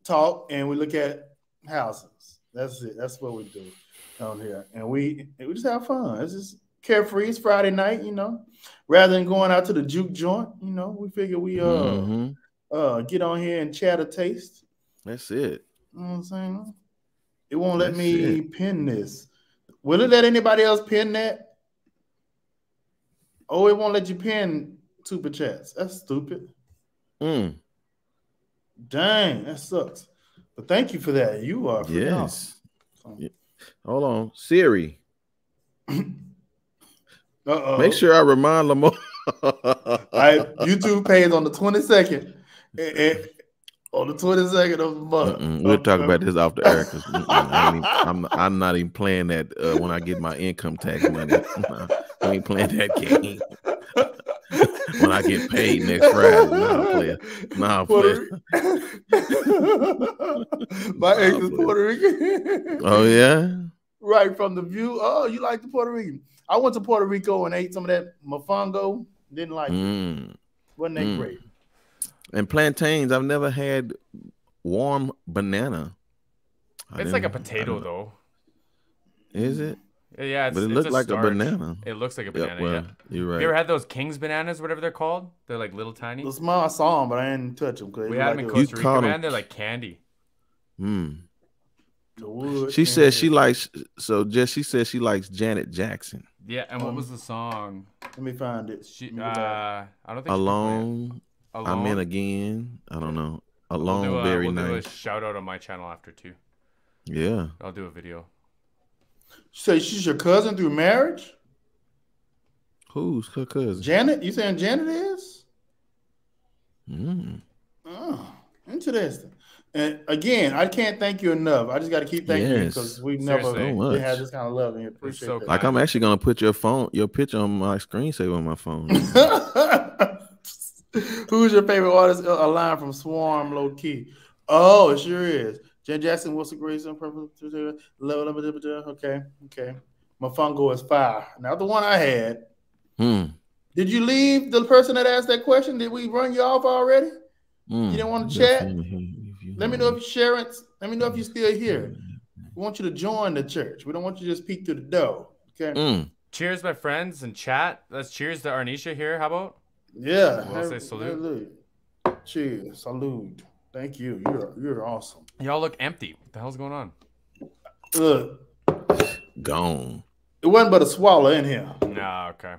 talk, and we look at houses. That's it. That's what we do down here. And we we just have fun. It's just carefree. It's Friday night, you know. Rather than going out to the juke joint, you know, we figure we uh Mhm. uh get on here and chat a taste. That's it. You know what I'm saying? It won't let That's me pin this. Will it let anybody else pin that? Oh, it won't let you pin super chats. That's stupid. Mm, Dang, that sucks. But thank you for that. You are yes. Yeah. Hold on, Siri. Uh-oh. Make sure I remind Lamar. Right, YouTube pays on the 22nd. And, and on the 22nd of the month. Mm-mm, we'll talk about this off the air because I'm, I'm not even playing that uh, when I get my income tax money. I ain't playing that game. when I get paid next Friday, nah, player, nah, player. My ex is Puerto Rican. Oh yeah, right from the view. Oh, you like the Puerto Rican? I went to Puerto Rico and ate some of that mofongo. Didn't like mm. it. Wasn't that Mm. great? and plantains. I've never had warm banana. I It's like a potato though. Is it? Yeah, it's, But it it's looked a like a banana. It looks like a Yeah, banana. well, yeah. you're Have you ever had those King's bananas, whatever they're called? They're like little tiny. The small I saw them, but I didn't touch them. We had them in You Costa Rica, caught 'em. man. They're like candy. Mm. the wood. She and- said she likes. So Jess, she said she likes Janet Jackson. Yeah, and what Um, was the song? Let me find it. She, uh. I don't think she can play it. Alone, I'm in Alone. again. I don't know. We'll Alone, do a, very we'll do a nice. shout out on my channel after too. Yeah. I'll do a video. She said she's your cousin through marriage. Who's her cousin? Janet, you saying Janet is? Mm. Oh, interesting. And again, I can't thank you enough. I just got to keep thanking you because we've Seriously. never So we had this kind of love and appreciate so. Like I'm actually gonna put your phone, your picture on my screensaver on my phone. Who's your favorite artist? A line from Swarm, low key. Oh, it sure is. Jen Jackson, Wilson Grayson, Purple. Okay, okay. Mofongo is fire. Now the one I had. Hmm. Did you leave the person that asked that question? Did we run you off already? Mm. You didn't want to chat? Let me know if you're sharing. Let me know if you're still here. We want you to join the church. We don't want you to just peek through the door. Okay. Mm. Cheers, my friends in chat. Let's cheers to Arnisha here. How about? Yeah. We'll say salute. Cheers. Salute. Thank you. You're you're awesome. Y'all look empty. What the hell's going on? Look, Gone. it wasn't but a swallow in here. Nah, okay.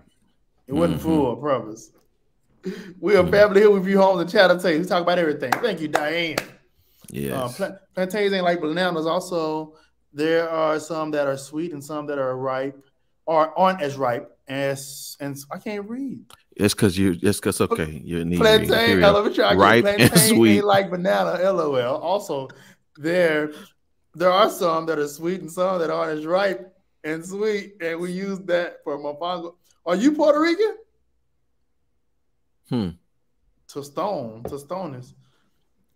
It wasn't Mhm. full, I promise. We are family here with you home the chat. I tell you, we talk about everything. Thank you, Diane. Uh, Yes. pla- plantains ain't like bananas. Also, there are some that are sweet and some that are ripe or aren't as ripe as and I can't read. It's because you. It's because okay. You need Plantain, I love it. Try Ripe again. and Plantain sweet. ain't like banana. LOL. Also, there there are some that are sweet and some that aren't as ripe and sweet, and we use that for mofongo. Are you Puerto Rican? Hmm. to Tostone, Tostone is.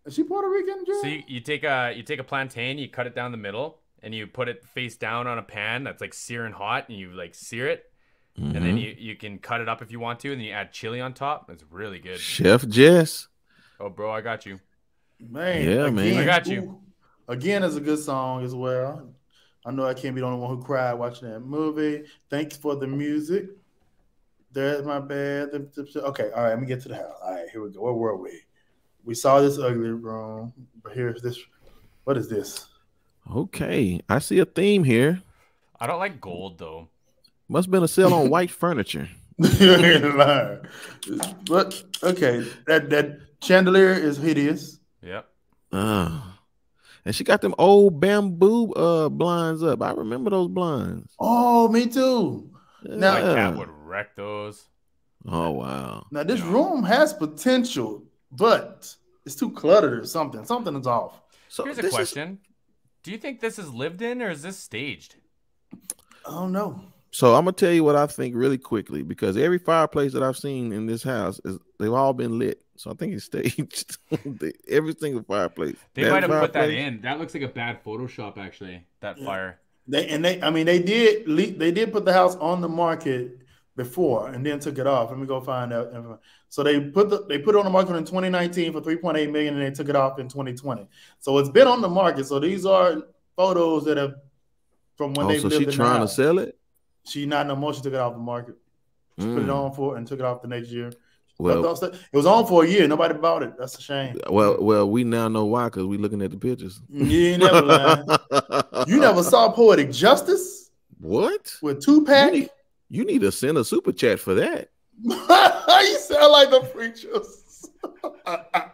Is she Puerto Rican? Joe? So you, you take a you take a plantain, you cut it down the middle, and you put it face down on a pan that's like searing hot, and you like sear it, and then Mhm. you, you can cut it up if you want to, and then you add chili on top. It's really good. Chef Jess. Oh, bro, I got you. Man, Yeah, man. I got you. ooh, again, is a good song as well. I know I can't be the only one who cried watching that movie. Thanks for the music. There's my bed. Okay, all right, let me get to the house. All right, here we go. Where were we? We saw this ugly room, but here's this. What is this? Okay, I see a theme here. I don't like gold though. Must have been a sale on white furniture. you ain't lying. But okay, that that chandelier is hideous. Yep. Ah. and she got them old bamboo uh blinds up. I remember those blinds. Oh, me too. Now- My Yeah. cat would wreck those. Oh wow. Now this Yeah. room has potential, but it's too cluttered or something. Something is off. So Here's a this is- question: Do you think this is lived in or is this staged? I don't know. So I'm gonna tell you what I think really quickly because every fireplace that I've seen in this house is they've all been lit. So I think it's staged. They- every single fireplace. They That might have put that in. That looks like a bad Photoshop, actually. That Yeah. fire. They and they, I mean, they did le- they did put the house on the market before and then took it off. Let me go find out. So they put the they put it on the market in 2019 for 3.8 million, and they took it off in 2020. So it's been on the market. So these are photos that have from when Oh, they so lived she in trying the to sell it? She not no more. She took it off the market. She put it Mm. on for and took it off the next year. Well, it was on for a year. Nobody bought it. That's a shame. well, well, we now know why because we looking at the pictures. You ain't never lying. You never saw Poetic Justice what? with Tupac? You need, you need to send a super chat for that. you sound like the preachers.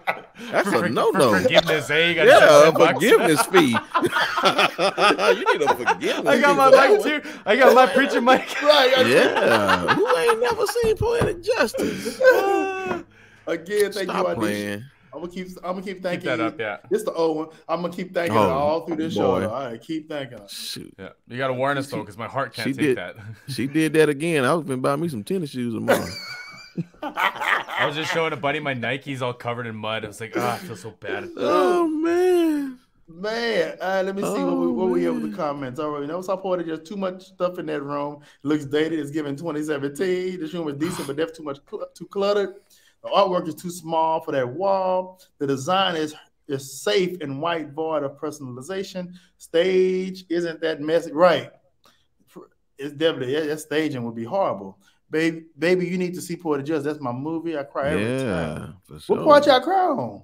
That's For- a for- no for no. Forgiveness, eh? You Yeah, send a 10 bucks. forgiveness fee. you need a forgiveness. I got my for that mic too. I got my preacher mic. Right. I- Yeah, who ain't never seen poetic justice? Again, thank Stop you, Audition. I'm gonna keep. I'm gonna keep Keep thanking. that you. up, yeah. It's the old one. I'm gonna keep thanking Oh, her all through this show. boy. though. All right, keep thanking her. Shoot, Yeah, you gotta warn us though, because my heart can't She take did. that. she did that again. I was gonna buy me some tennis shoes tomorrow. I was just showing a buddy my Nikes all covered in mud. I was like, ah, I feel so bad. oh man. Man, all right, let me see what we Oh, what we have with the comments. All right, no supported. There's too much stuff in that room. It looks dated. It's given 2017. This room is decent, but that's too much cl- too cluttered. The artwork is too small for that wall. The design is is safe and white, void of personalization. Stage isn't that messy, right? It's definitely that that staging would be horrible. Baby, baby, you need to see Porter Just. That's my movie. I cry every time. Yeah, for sure. What part y'all cry on?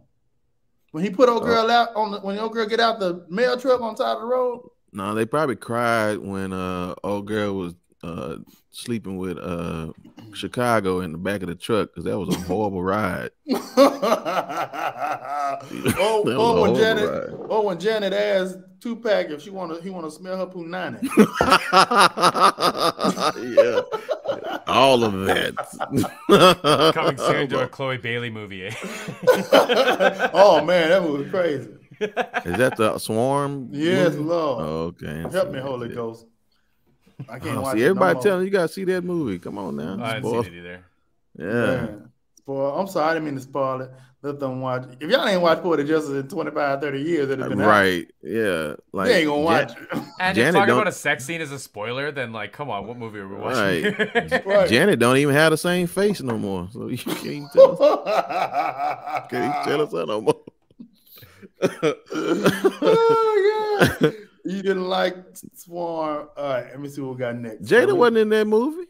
When he put old Uh, girl out on the when the old girl get out the mail truck on side of the road. No, they probably cried when uh old girl was uh sleeping with uh Chicago in the back of the truck because that was a horrible ride. oh, oh, when Janet, ride. oh, when Janet asked Tupac if she want to, he want to smell her punani. yeah, all of that. Coming soon to a Chloe Bailey movie, eh? oh man, that was crazy. Is that the Swarm? Yes, movie? Lord, Oh, okay. help me, Holy Ghost. I can't Oh, watch see, it no everybody more. telling you, you gotta see that movie. Come on now. I haven't Spoil- seen it either. Yeah. Man, Spoil. I'm sorry, I didn't mean to spoil it. Let them watch. If y'all ain't watched Poetic Justice in 25, 30 years, it'd have been out. Right. Yeah. Like you ain't gonna watch it. And Janet if talking don't- about a sex scene as a spoiler, then like, come on, what movie are we watching? Right. Right. Janet don't even have the same face no more. So you can't tell us, can't even tell us that no more. oh, yeah. You didn't like Swarm. All right, let me see what we got next. Jada wasn't in that movie.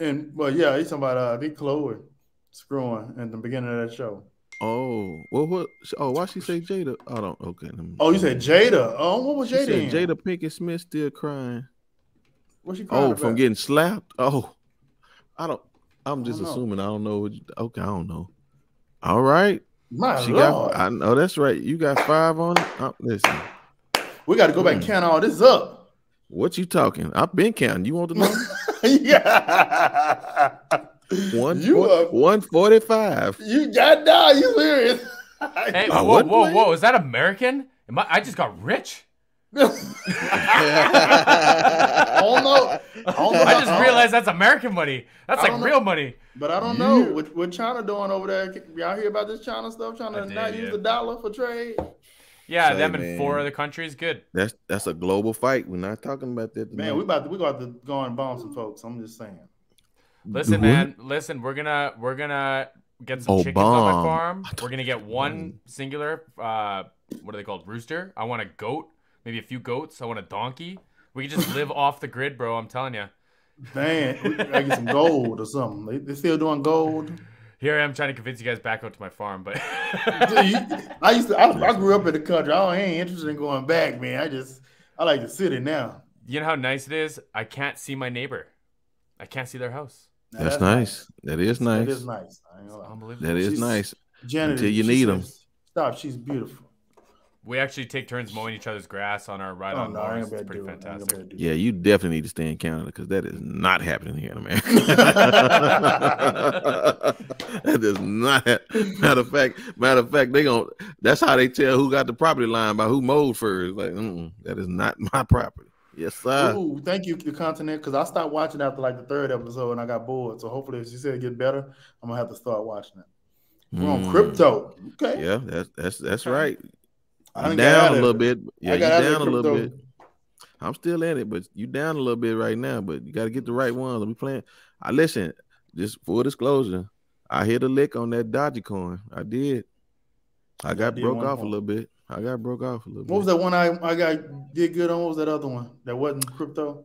And well, yeah, he's talking about uh, Big Chloe screwing in the beginning of that show. Oh, well, what? Oh, why she say Jada? I don't. Okay. me- Oh, you said Jada. Oh, what was Jada? Jada Pinkett Smith still crying. What she crying Oh, from getting slapped. Oh, I don't. I'm just don't know. assuming. I don't know. What you, okay, I don't know. All right. My She lord, got. I know that's right. You got five on it. Oh, listen, we got to go back hmm. and count all this up. what you talking? I've been counting. You want to know? yeah, One. You are- one forty-five. you got down. You serious? Hey, I whoa, whoa, play. whoa! Is that American? Am I, I just got rich. I don't know. I, don't know I just realized that's American money. That's I like know. real money. But I don't know what, what China doing over there. Y'all hear about this China stuff? Trying to did, not yeah. use the dollar for trade? Yeah, Say, them in man. four other countries, good. That's that's a global fight. We're not talking about that. Man, tonight. we about to, we got to go and bomb some folks. I'm just saying. Listen, What? man. Listen, we're gonna we're gonna get some Oh, chickens on my farm. We're gonna get one singular. Uh, what are they called? Rooster. I want a goat. Maybe a few goats. I want a donkey. We can just live off the grid, bro. I'm telling you. Man, we gotta get some gold or something. They, they still doing gold. Here I am trying to convince you guys back out to my farm, but I used to. I, I grew up in the country. I ain't interested in going back, man. I just I like the city now. you know how nice it is. I can't see my neighbor. I can't see their house. Now, That's nice. That is That nice. is nice. I ain't gonna lie. Unbelievable. That is She's- nice. Janet, Until you need them. Stop. She's beautiful. We actually take turns mowing each other's grass on our ride Oh on no, I mowers. It's pretty do it. I ain't gonna fantastic. it. Yeah, you definitely need to stay in Canada because that is not happening here in America. that is not. Matter of fact, matter of fact, they gon' That's how they tell who got the property line by who mowed first. Like, mm, that is not my property. Yes, sir. Ooh, thank you, the continent, because I stopped watching after like the third episode and I got bored. So hopefully, if she said it get better, I'm gonna have to start watching it. We're on Mm, crypto. Okay. Yeah, that's that's that's Okay. right. I'm down a little bit. Yeah, you down a little bit. I'm still in it, but you down a little bit right now. But you got to get the right ones. We playing. I listen. Just full disclosure, I hit a lick on that Dogecoin. I did. I got did broke off a little bit. I got broke off a little What was that one I, I got did good on? What was that other one that wasn't crypto?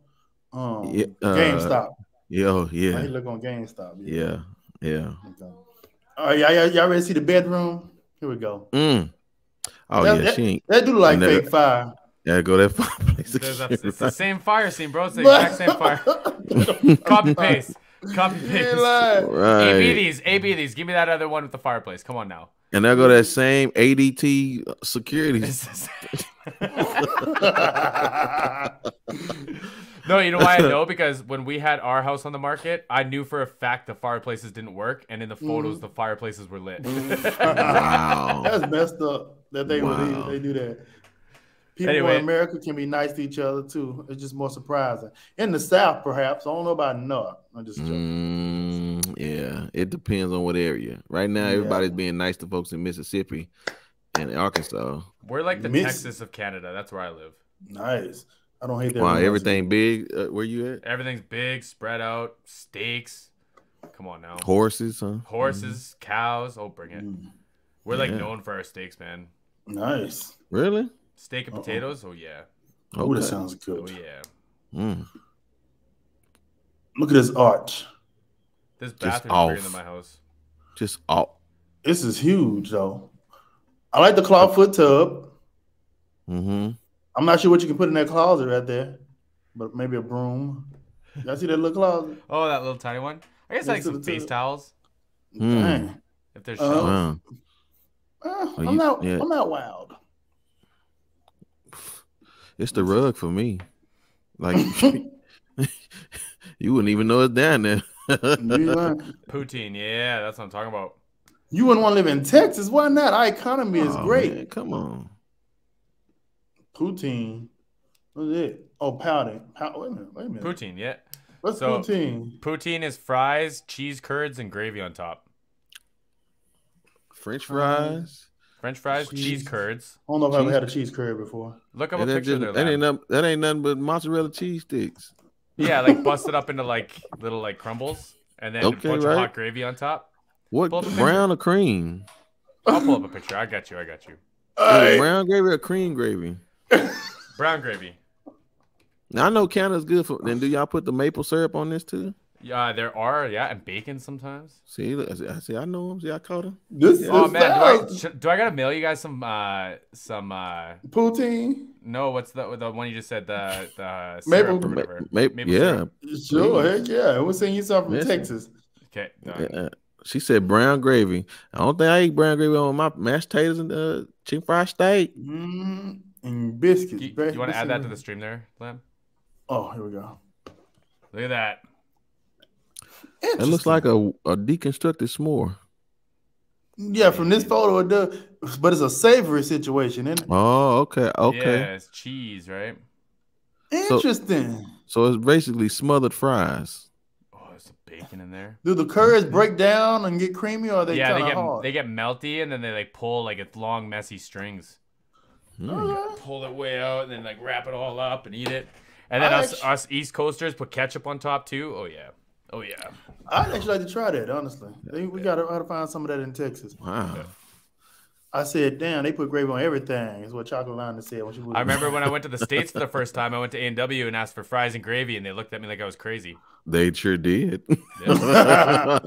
Um, Yeah, uh, GameStop. Yeah, oh, I yeah, hit look on GameStop. yeah, yeah. Okay. All right, y'all, y'all, y'all ready to see the bedroom? Here we go. Mm. Oh That- yeah, that- she ain't. That do like Never- fake fire. Yeah, go that fireplace. There's a- it's the same fire scene, bro. It's the exact same fire. Copy paste. Copy paste. ain't lying. Right. AB these, AB these. Give me that other one with the fireplace. Come on now. And there go that same ADT security. no, you know why I know? Because when we had our house on the market, I knew for a fact the fireplaces didn't work, and in the photos, mm-hmm. the fireplaces were lit. Mm-hmm. wow. That's messed up that they would Wow. they do that. People Anyway. in America can be nice to each other too. It's just more surprising. In the South, perhaps. I don't know about North. I'm just joking. Mm, yeah, it depends on what area. Right now, Yeah. everybody's being nice to folks in Mississippi and Arkansas. We're like the Miss- Texas of Canada. That's where I live. Nice. I don't hate that. Wow, everything big. Uh, where you at? Everything's big, spread out, steaks. Come on now. Horses, huh? Horses, cows. Oh, bring it. Mm, We're like Yeah. known for our steaks, man. Nice. Really? Steak and Uh-oh. potatoes. Oh yeah. Oh, that Okay. sounds Oh yeah. Mm. Look at this art. This Just bathroom is bigger than my house. Just all. This is huge, though. I like the claw foot tub. Mm-hmm. I'm not sure what you can put in that closet right there, but maybe a broom. Y'all see that little closet? Oh, that little tiny one. I guess like some the face towels. Dang. if there's Uh, shelves. Wow. Uh, I'm not. yeah. I'm not wild. It's the rug for me. Like you wouldn't even know it's down there. You, Poutine. Yeah, that's what I'm talking about. you wouldn't want to live in Texas. Why not? Our economy is Oh, great. man, come on. Poutine. What's it? Oh, powder. Pow- wait a minute. Wait a minute. Poutine. Yeah. What's So- poutine? Poutine is fries, cheese curds, and gravy on top. French fries. French fries, cheese Cheese. curds. I don't know if I ever had a cheese curd before. Look up And a picture just- there. that ain't Lam. nothing, that ain't nothing but mozzarella cheese sticks. Yeah, like busted up into like little like crumbles, and then Okay, a bunch right. of hot gravy on top. What Pull up a picture. brown or cream? I'll pull up a picture. I got you. I got you. Is it Hey, brown gravy or cream gravy? Brown gravy. Now I know Canada's good for. Then do y'all put the maple syrup on this too? Yeah, there are. Yeah, and bacon sometimes. See, I see, I know him. See, I caught him. this Oh man, do I, do I gotta mail you guys some uh some uh poutine. no what's the the one you just said the the Maple- or whatever. ma- Maple yeah, syrup. Sure, Please. heck yeah. We'll send you something from Listen. Texas. Okay, done. yeah. She said brown gravy. I don't think I eat brown gravy on my mashed potatoes and uh, chicken fried steak. Mm, and biscuits. You, Ba- want to add that to the stream there, Lam? Oh, here we go. Look at that. It looks like a, a deconstructed s'more. yeah. From this photo, it does, but it's a savory situation, isn't it? Oh, okay, okay. Yeah, it's cheese, right? Interesting. So it's basically smothered fries. Oh, there's some bacon in there. Do the curds break down and get creamy, or are they yeah, they get hard? they get melty and then they like pull like it's long messy strings. Mm. Okay. Pull it way out and then like wrap it all up and eat it. And then I us actu- us East Coasters put ketchup on top too. Oh yeah. Oh yeah. I'd actually like to try that. Honestly, They- we got to find some of that in Texas. Wow. I said, "Damn, they put gravy on everything." Is what Chocolate Lina said when she. I remember when I went to the States for the first time, I went to A and W and asked for fries and gravy and they looked at me like I was crazy. They sure did. Yeah.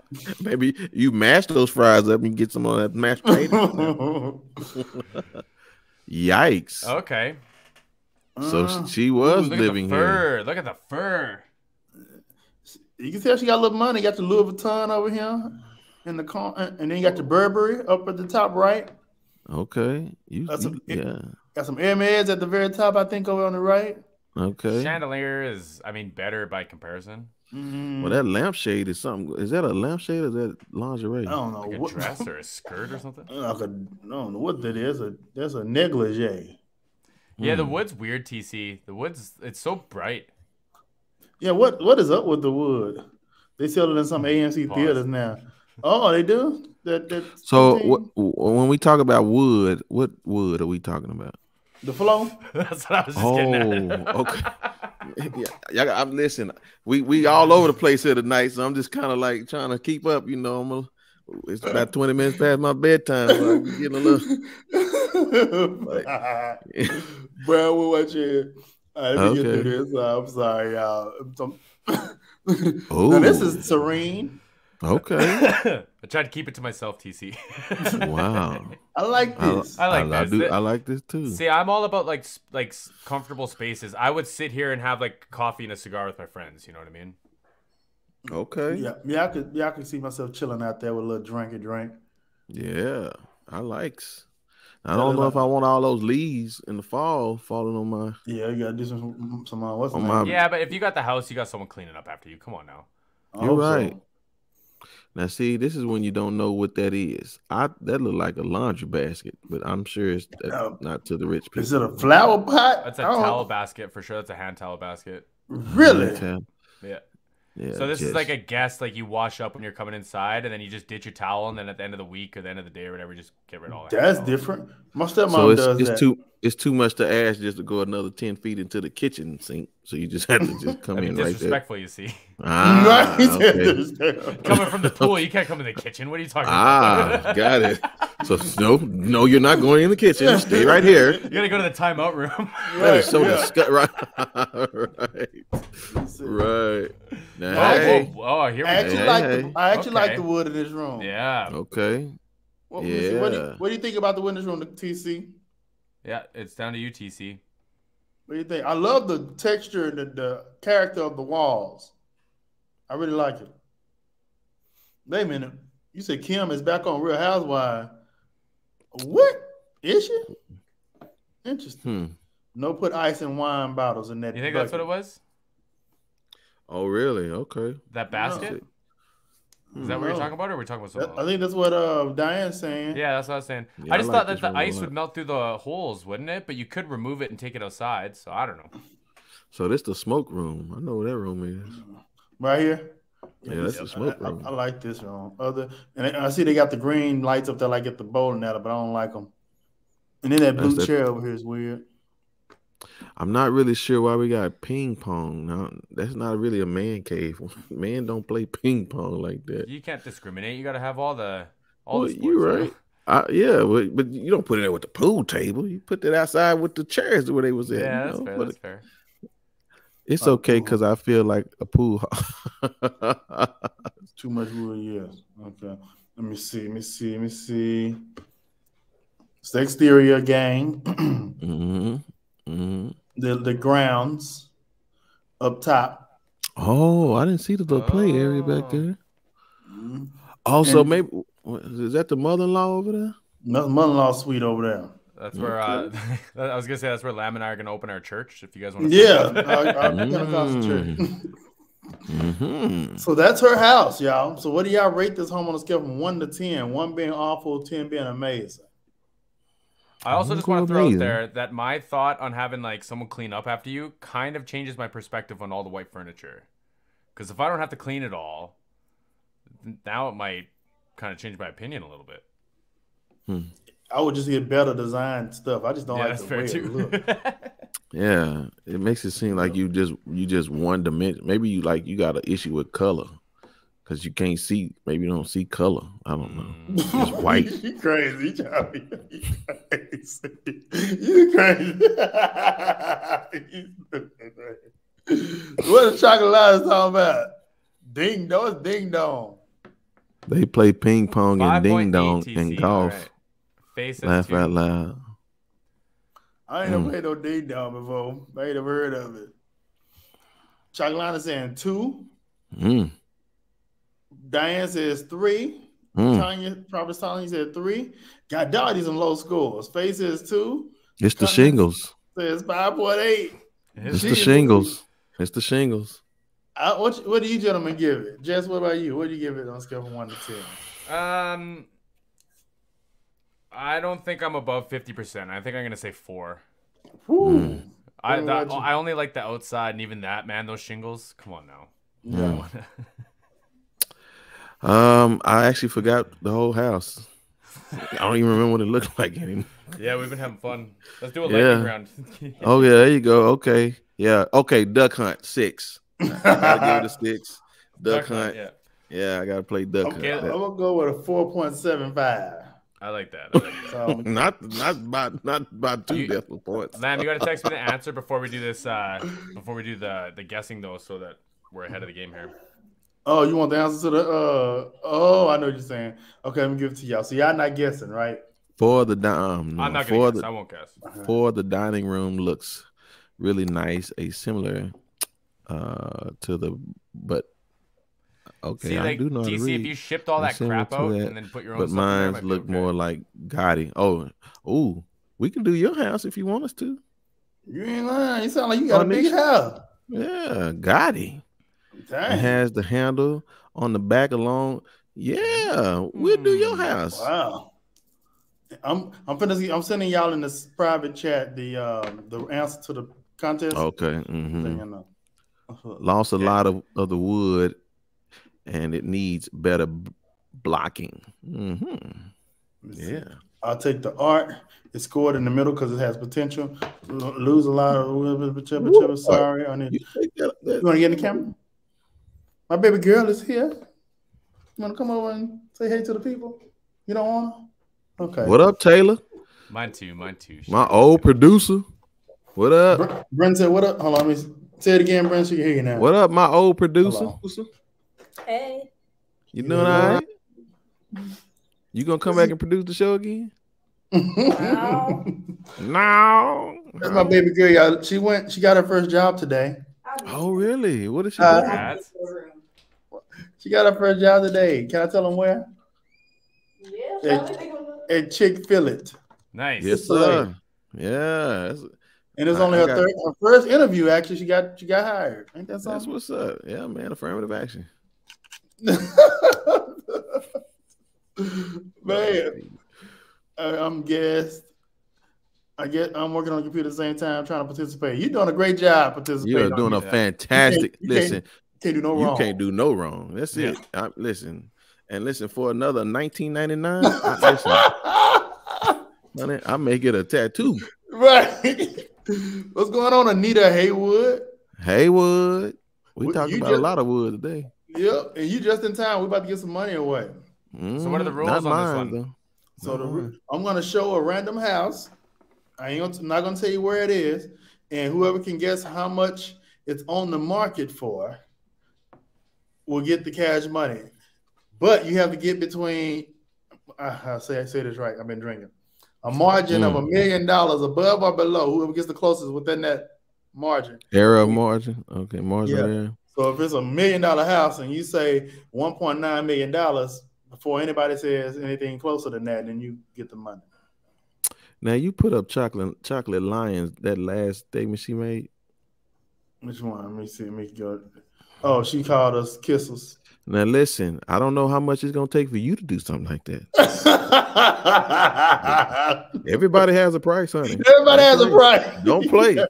Maybe you mash those fries up and get some of that mashed potato. Yikes. Okay. So Uh, she was Look living at here. Look at the fur. You can tell she got a little money. You Got the Louis Vuitton over here in the con, and then you got the Burberry up at the top right. Okay. You, That's you- yeah. Got some Hermes at the very top. I think over on the right. Okay. Chandelier is, I mean, better by comparison. Mm, Well, that lampshade is something. Is that a lampshade or is that lingerie? I don't know Like a what dress or a skirt or something. Like a, I don't know what that is. A that's a negligee. Yeah, the Hmm. wood's weird, TC. The wood's it's so bright. Yeah, what what is up with the wood? They sell it in some AMC Pause. theaters now. Oh, they do. That that. So poutine? what, when we talk about wood, what wood are we talking about? The flow. That's what I was just Oh, getting at. okay. yeah, y'all I'm listen. We we all over the place here tonight, so I'm just kind of like trying to keep up. You know, I'm a, it's about 20 minutes past my bedtime, so I'm getting a little. Bro, we're watching. All right, let me get through this. Uh, I'm sorry, y'all. Oh, now this is serene. okay. I tried to keep it to myself, TC. Wow, I like this. I like I, this. do. I like this too. See, I'm all about like like comfortable spaces. I would sit here and have like coffee and a cigar with my friends. You know what I mean? Okay. yeah, yeah, I could, yeah, I could see myself chilling out there with a little drink and drink. Yeah, I likes. I don't know like- if I want all those leaves in the fall falling on my. Yeah, you gotta do some some uh, what's On my- Yeah, but if you got the house, you got someone cleaning up after you. Come on now. I You're hope so. Now, see, this is when you don't know what that is. I that look like a laundry basket, but I'm sure it's that, No. not to the rich people. Is it a flower pot? That's a don't- towel basket for sure. That's a hand towel basket. Really? Yeah. Yeah. so this is like a guest, like you wash up when you're coming inside, and then you just ditch your towel, and then at the end of the week or the end of the day or whatever, you just get rid of all that. That's towel. different. My stepmom so it's, does it's that. too it's too much to ask just to go another ten feet into the kitchen sink. So you just have to just come in right there. disrespectful, you see. Ah, Right? okay. Coming from the pool, you can't come in the kitchen. What are you talking ah, about? got it. So no, no, you're not going in the kitchen. Stay right here. you gotta go to the timeout room. That is so yeah. disgusting. Right, right, right. Now, Oh, hey, whoa, oh, here we I actually Hey, like hey. the I actually like the wood in this room. Yeah, okay. What, yeah. what, do you, what do you think about the wood in this room, the TC? yeah. It's down to you, TC. What do you think? I love the texture and the, the character of the walls. I really like it. Wait a minute. You said Kim is back on Real Housewives. What? Is she? Interesting. Hmm. No put ice and wine bottles in that. You think that's what it was? Oh, really? Okay. That basket? Is that what you're talking about, or are we talking about That- something I think that's what uh Diane's saying. Yeah, that's what I was saying. Yeah, I I just like thought that the ice would melt through the holes, wouldn't it? But you could remove it and take it outside. So I don't know. So this the smoke room. I know what that room is. Right here. Yeah, that's the smoke I, I- room. I like this room. Other and I see they got the green lights up there like at the bowling alley, but I don't like them. And then that blue That's the- chair over here is weird. I'm not really sure why we got ping pong. Now that's not really a man cave. Man don't play ping pong like that. You can't discriminate. You got to have all the all Well, the sports. you're right. I, yeah, but, but you don't put it there with the pool table. You put that outside with the chairs where they was at. Yeah, that's know? fair. But That's fair. it's okay because I feel like a pool. Too much wood, yes. Okay. Let me see. Let me see. Let me see. It's the exterior gang. hmm hmm the the grounds up top. Oh, I didn't see the little play area back Oh. there. Also, And- maybe is that the mother-in-law over there? Mother in law suite over there. That's where uh, I was gonna say that's where Lam and I are gonna open our church. If you guys want to, Yeah, our, our Pentecostal church. hmm So that's her house, y'all. So what do y'all rate this home on a scale from one to ten? One being awful, ten being amazing. I also just want to throw out there that my thought on having like someone clean up after you kind of changes my perspective on all the white furniture. Because if I don't have to clean it all, now it might kind of change my opinion a little bit. Hmm. I would just get better design stuff. I just don't yeah, like the fair way it too. look. Yeah, it makes it seem like you just you just one dimension. Maybe you like you got an issue with color because you can't see. Maybe you don't see color. I don't know. Mm. It's white. you crazy, Charlie. You crazy. You crazy. chocolate is talking about? Ding dong, it's ding dong. They play ping pong and ding dong and golf. right. Face Laugh too. out loud. I ain't never Mm. played no ding dong before. I ain't never heard of it. Chocolate is saying two. Mm, Diane says three. mm. Tanya, probably Tanya said three. Got dog these in low scores. Face says two. It's the Comments- shingles. Says five point eight. His- It's the shingles. It's the shingles. I, what what do you gentlemen give it? Jess, what about you? What do you give it on a scale from one to ten? Um, I don't think I'm above fifty percent. I think I'm gonna say four. Whew. I What that, about you? I only like the outside, and even that, man, those shingles. Come on now. Yeah. Um, I actually forgot the whole house. I don't even remember what it looked like anymore. yeah, we've been having fun. Let's do a Yeah. lightning round. Oh yeah, there you go. Okay, yeah. Okay, duck hunt six. I gotta give it a six. Duck, hunt. Yeah, Yeah, I gotta play duck Okay, I'm gonna go with a four point seven five. I like that. I like that. So not not by not by two You- decimal points. Lam, you got to text me the answer before we do this. Uh, before we do the the guessing though, so that we're ahead of the game here. Oh, you want the answer to the uh oh I know what you're saying. Okay, let me give it to y'all. So y'all not guessing, right? For the di- um, no, I'm not for gonna guess. the I won't guess. for the dining room looks really nice. A similar uh to the but Okay, See, I like do know how to DC, read. if you shipped all I'm that crap to out that, and then put your own but stuff in there, mine look okay. more like Gotti. Oh, ooh, we can do your house if you want us to. You ain't lying. You sound like you got Oh, a big house. Yeah, Gotti. It has the handle on the back along. Yeah, we'll do your Hmm. house. Wow. I'm I'm finna see, I'm sending y'all in this private chat the um the answer to the contest. Okay. So mhm. Lost a lot of, of the wood, and it needs better blocking. hmm see. Yeah. I'll take the art. It's scored in the middle because it has potential. Lo- Lose a lot of. Sorry, I need. You that- that- You want to get in the camera? My baby girl is here. You want to come over and say hey to the people? You don't want to? Okay. What up, Taylor? Mine too, mine too. My old producer. What up? Br- Brent said, "What up?" Hold on, let me say it again, Brent. So you hear you now. What up, my old producer? Hey. You You doing doing all right? You gonna come back and produce the show again? Wow. No. That's my baby girl. Y'all. She went. She got her first job today. Oh, really? What is she Uh, doing? Congrats. She got her first job today. Can I tell them where? Yeah, At Chick Fil A, Nice. Yes, sir. Yeah, that's, and it's I- only I her got- third, her first interview. Actually, she got she got hired. Ain't that that's something? what's up. Yeah, man. Affirmative action. Man, I- I'm guest. I get. I'm working on the computer at the same time, trying to participate. You're doing a great job participating. You are doing a that. fantastic. You can't- Listen, Can't do no you wrong. can't do no wrong. That's Yeah. it. I, listen, and listen for another 1999. I, listen, honey, I may get a tattoo. right. What's going on, Anita Haywood? Haywood. We Well, talking about just- a lot of wood today. Yep, and you just in time. We about to get some money away. Mm, so what are the rules Not on this one? though. So the, I'm gonna show a random house. I ain't gonna, not gonna tell you where it is, and whoever can guess how much it's on the market for will get the cash money. But you have to get between. Uh, I say I say this right. I've been drinking. A margin of a Mm. million dollars above or below. Whoever gets the closest within that margin. Era of margin. Okay, margin Yeah. there. So if it's a million dollar house and you say 1.9 million dollars before anybody says anything closer than that, then you get the money. Now you put up chocolate chocolate lions that last statement she made. Which one? Let me see. Let me go. Oh, she called us kissers. Now listen, I don't know how much it's gonna take for you to do something like that. Everybody has a price, honey. Everybody has a Don't play. price. Don't play.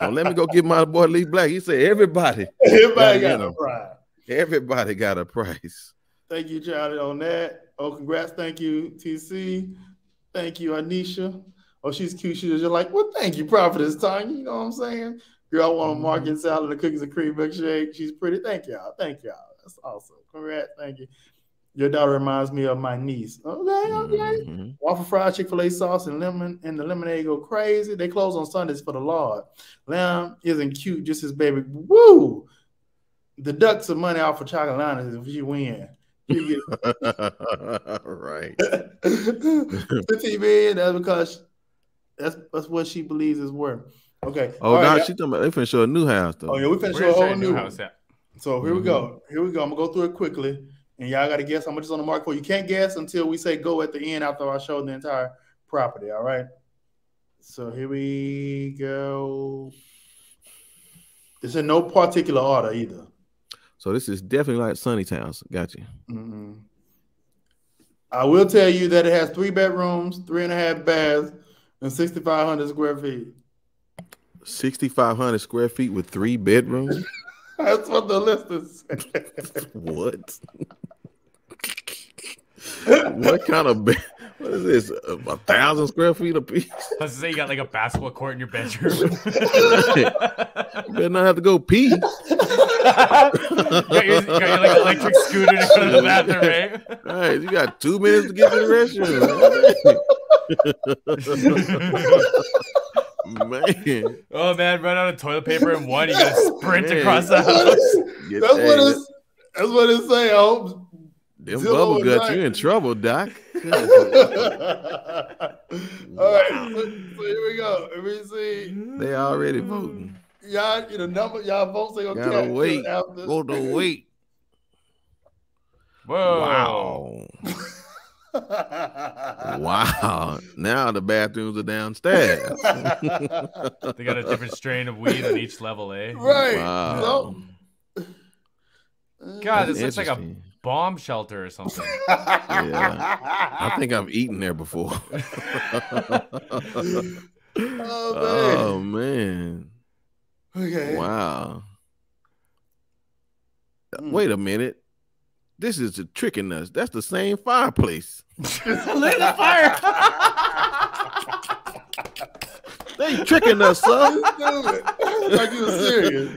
Don't let me go get my boy Lee Black. He said everybody, Everybody Yeah, got a price. everybody got a price. Thank you, Charlie, on that. Oh, congrats. Thank you, TC. Thank you, Anisha. Oh, she's cute. She's just like, well, thank you, Prophetess Tanya. You know what I'm saying? Girl, I want a Mm-hmm. market salad and cookies and cream milkshake. She's pretty. Thank y'all. Thank y'all. That's awesome. Congrats. Thank you. Your daughter reminds me of my niece. Okay, okay. Mhm. Waffle fried Chick fil A sauce and lemon and the lemonade go crazy. They close on Sundays for the Lord. Lam isn't cute, just his baby. Woo! The ducks are money off for chocolate liners if you win. You right. get 15 million. That's because that's that's what she believes is worth. Okay. Oh, All now right, she talking about they finna show a new house though. Oh yeah, we finna We're show a whole trying new house. one. Yeah. So here we Mhm. go. Here we go. I'm gonna go through it quickly, and y'all got to guess how much is on the market for. You can't guess until we say go at the end after I show the entire property. All right. So here we go. It's in no particular order either. So this is definitely like Sunny house. Got you. Mm-mm. I will tell you that it has three bedrooms, three and a half baths, and 6,500 square feet. 6,500 square feet with three bedrooms. That's what the list is. what? what kind of bed? What is this? A, a thousand square feet apiece? Let's say you got like a basketball court in your bedroom. You better not have to go pee. you got your, got your like electric scooter to go to the bathroom, right? All right, you got two minutes to get to the restroom. Man, oh man, run out of toilet paper in one. You gotta sprint Man. across the house. Get- That's hey, what it's. That's what it's saying. I hope. Them Zillow bubble and guts, Nike. you in trouble, Doc. All right, so, so here we go. Let me see. they already hmm. voting. Y'all, you know, number y'all votes ain't gonna Gotta count wait. after. Go to wait. Whoa. Wow. Wow. Now the bathrooms are downstairs. They got a different strain of weed on each level, eh? right. Wow. So, God, That's this looks like a bomb shelter or something. Yeah. I think I've eaten there before. oh oh man. man. Okay. Wow. Mm. Wait a minute. This is the tricking us. That's the same fireplace. Look at the fire. They tricking us, son. Stupid. like you were serious.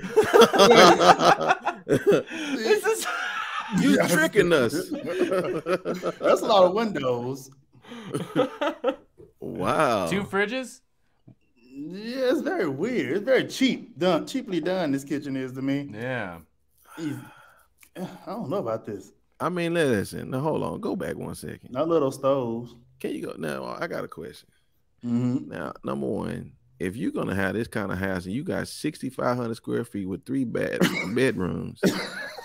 this is. you tricking us. That's a lot of windows. Wow. Two fridges? Yeah, it's very weird. It's very cheap. Done cheaply done. This kitchen is to me. Yeah. Easy. I don't know about this. I mean, listen. Now hold on. Go back one second. Not little stoves. Can you go now? I got a question. Mm-hmm. Now, number one, if you're gonna have this kind of house and you got 6,500 square feet with three bed bedrooms,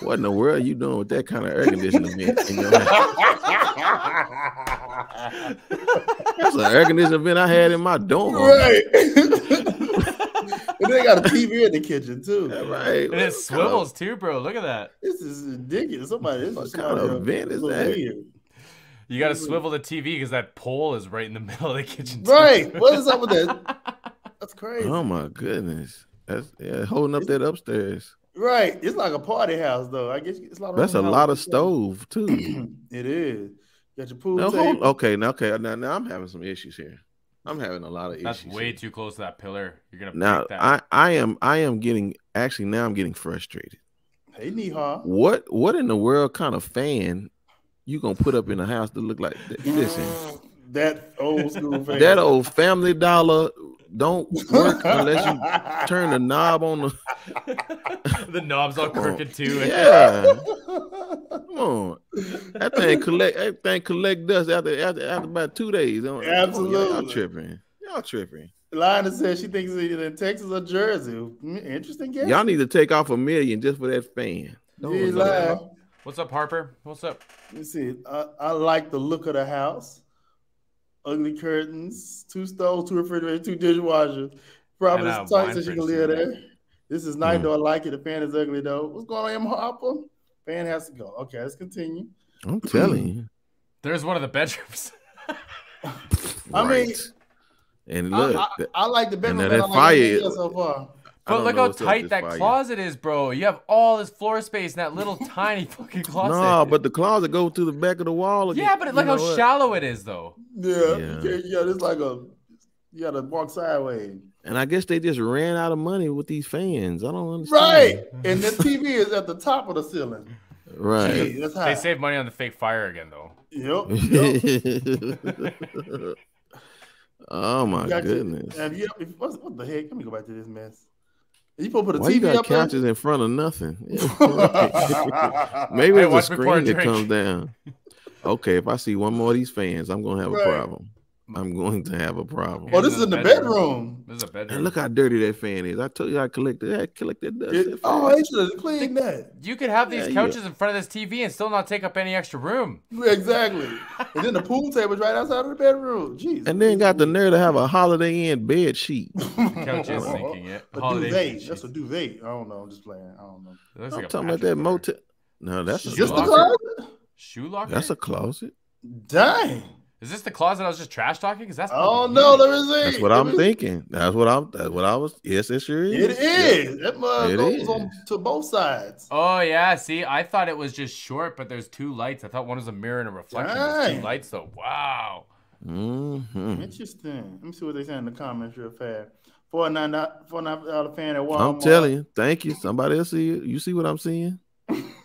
what in the world are you doing with that kind of air conditioning vent in your house? That's an air conditioning vent I had in my dorm. right. and they got a TV in the kitchen too. Right. And it swivels too, bro. Look at that. This is ridiculous. Somebody, this What is kind somebody of vent is look that? weird. You got to swivel the TV because that pole is right in the middle of the kitchen. too. Right. What is up with that? That's crazy. Oh my goodness. That's yeah, holding up that upstairs. Right. It's like a party house though. I guess it's a lot of That's a room lot have of stove too. it is. Got your pool Now, hold, table. okay, now okay, now, now I'm having some issues here. I'm having a lot of That's issues. That's way here. too close to that pillar. You're gonna Now break that. I I am I am getting actually now I'm getting frustrated. Hey, Neha. What what in the world kind of fan you gonna put up in a house to look like that? Mm, Listen, That old school fan. that old Family Dollar don't work unless you turn the knob on the. the knob's all Come on. crooked too. Yeah, come on, that thing collect that thing collect dust after after, after about two days. Come on, y'all- y'all tripping. Y'all tripping. Lina says she thinks it's either in Texas or Jersey. Mm, Interesting guess. Y'all need to take off a million just for that fan. Don't Yeah, look lie. like- What's up, Harper? What's up? Let me see. I, I like the look of the house. Ugly curtains, two stoves, two refrigerators, two dishwashers. Probably And, tight wine so she can fridge, live too. there. This is nice Mm. though. I like it. The fan is ugly though. What's going on, M. Harper? Fan has to go. Okay, let's continue. I'm telling you. There's one of the bedrooms. I mean, and look, I, I like the bedroom. now but I that like fire- everything so far. But look how tight that fire. closet is, bro. You have all this floor space in that little tiny fucking closet. No, but the closet goes to the back of the wall. yeah, but You look how what? shallow it is, though. Yeah, Yeah. yeah, yeah. It's like a you gotta walk sideways. And I guess they just ran out of money with these fans. I don't understand. Right, and the TV is at the top of the ceiling. Right. Gee, that's. They save money on the fake fire again, though. Yep. yep. oh my you. goodness. Have you, what, what the heck? Let me go back to this mess. You supposed to put a Why you TV got up there? couches in front of nothing? Maybe Hey, it's a a screen that drink. comes down. Okay, if I see one more of these fans, I'm gonna have Right. a problem. I'm going to have a problem. Oh, this is in the bedroom. This is a bedroom. And look how dirty that fan is. I told you I collected that. Collected dust. It- oh, fan. they should have cleaned that. You could have these Yeah, yeah. couches in front of this TV and still not take up any extra room. Exactly. and then the pool table's right outside of the bedroom. Jeez. and then got the nerve to have a Holiday Inn bed sheet. Couch is sinking it. A Holiday duvet. That's a duvet. I don't know. I'm just playing. I don't know. It I'm like talking about that cover. motel. No, that's a Is this the closet? Shoe locker. That's a closet. Dang. Is this the closet I was just trash talking? Because that's. Oh fucking no, huge. let me see. That's what Let I'm me- thinking. That's what I'm. That's what I was. Yes, it sure is. It is. That mug It goes is. on to both sides. Oh yeah, see, I thought it was just short, but there's two lights. I thought one was a mirror and a reflection. There's two lights though. Wow. hmm Interesting. Let me see what they say in the comments real fast. Four nine four nine dollar fan at Walmart. I'm telling you. Thank you. Somebody else see it. You see what I'm seeing?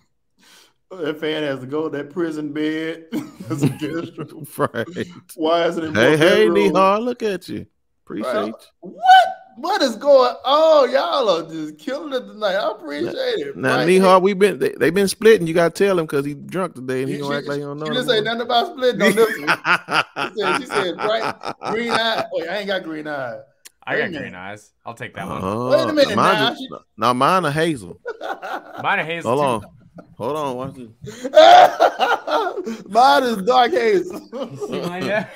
That fan has to go that prison bed. That's a guest room. Right. Why is it in Hey, hey, bedrooms? Nihar, look at you. Appreciate Right. you. What? What is going? Oh, y'all are just killing it tonight. I appreciate it. Now, Right. Nihar, we've been they, they been splitting. You gotta tell him because he drunk today and he She- gonna act like he don't know. She no didn't say nothing about splitting on this one. She said, she said bright green eye. Wait, I ain't got green eye. I got green eyes. I'll take that one. Oh, Wait a minute mine now. is- now mine are hazel. Mine are hazel Hold too. on. Hold on, watch this. Mine is dark haze. And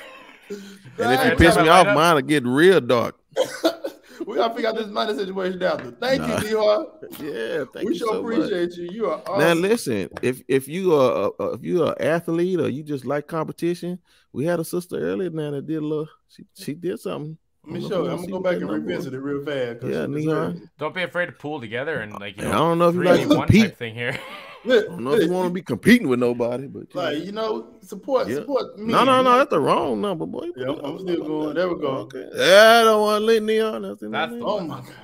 if you piss me off, mine will get real dark. we gotta figure out this money situation out. Thank Nah. you, D-Hard. Yeah, thank We you sure so much. appreciate you. You are Now listen, if if you are uh, if you're an athlete or you just like competition, we had a sister earlier now that did a little. She she did something. Let me I don't show you. if I'm gonna go back and revisit it real fast. 'cause Yeah, she Neon. Don't be afraid to pull together and like you I don't know if you three like to one compete. type thing here. Look, I don't know if you want to be competing with nobody, but you like know. you know, support, Yeah. support me. no, no, no, that's the wrong number, boy. Yeah, I'm still going. There we go. Okay. Yeah, I don't want to let neon. That's, in my That's the name. Oh one. my God.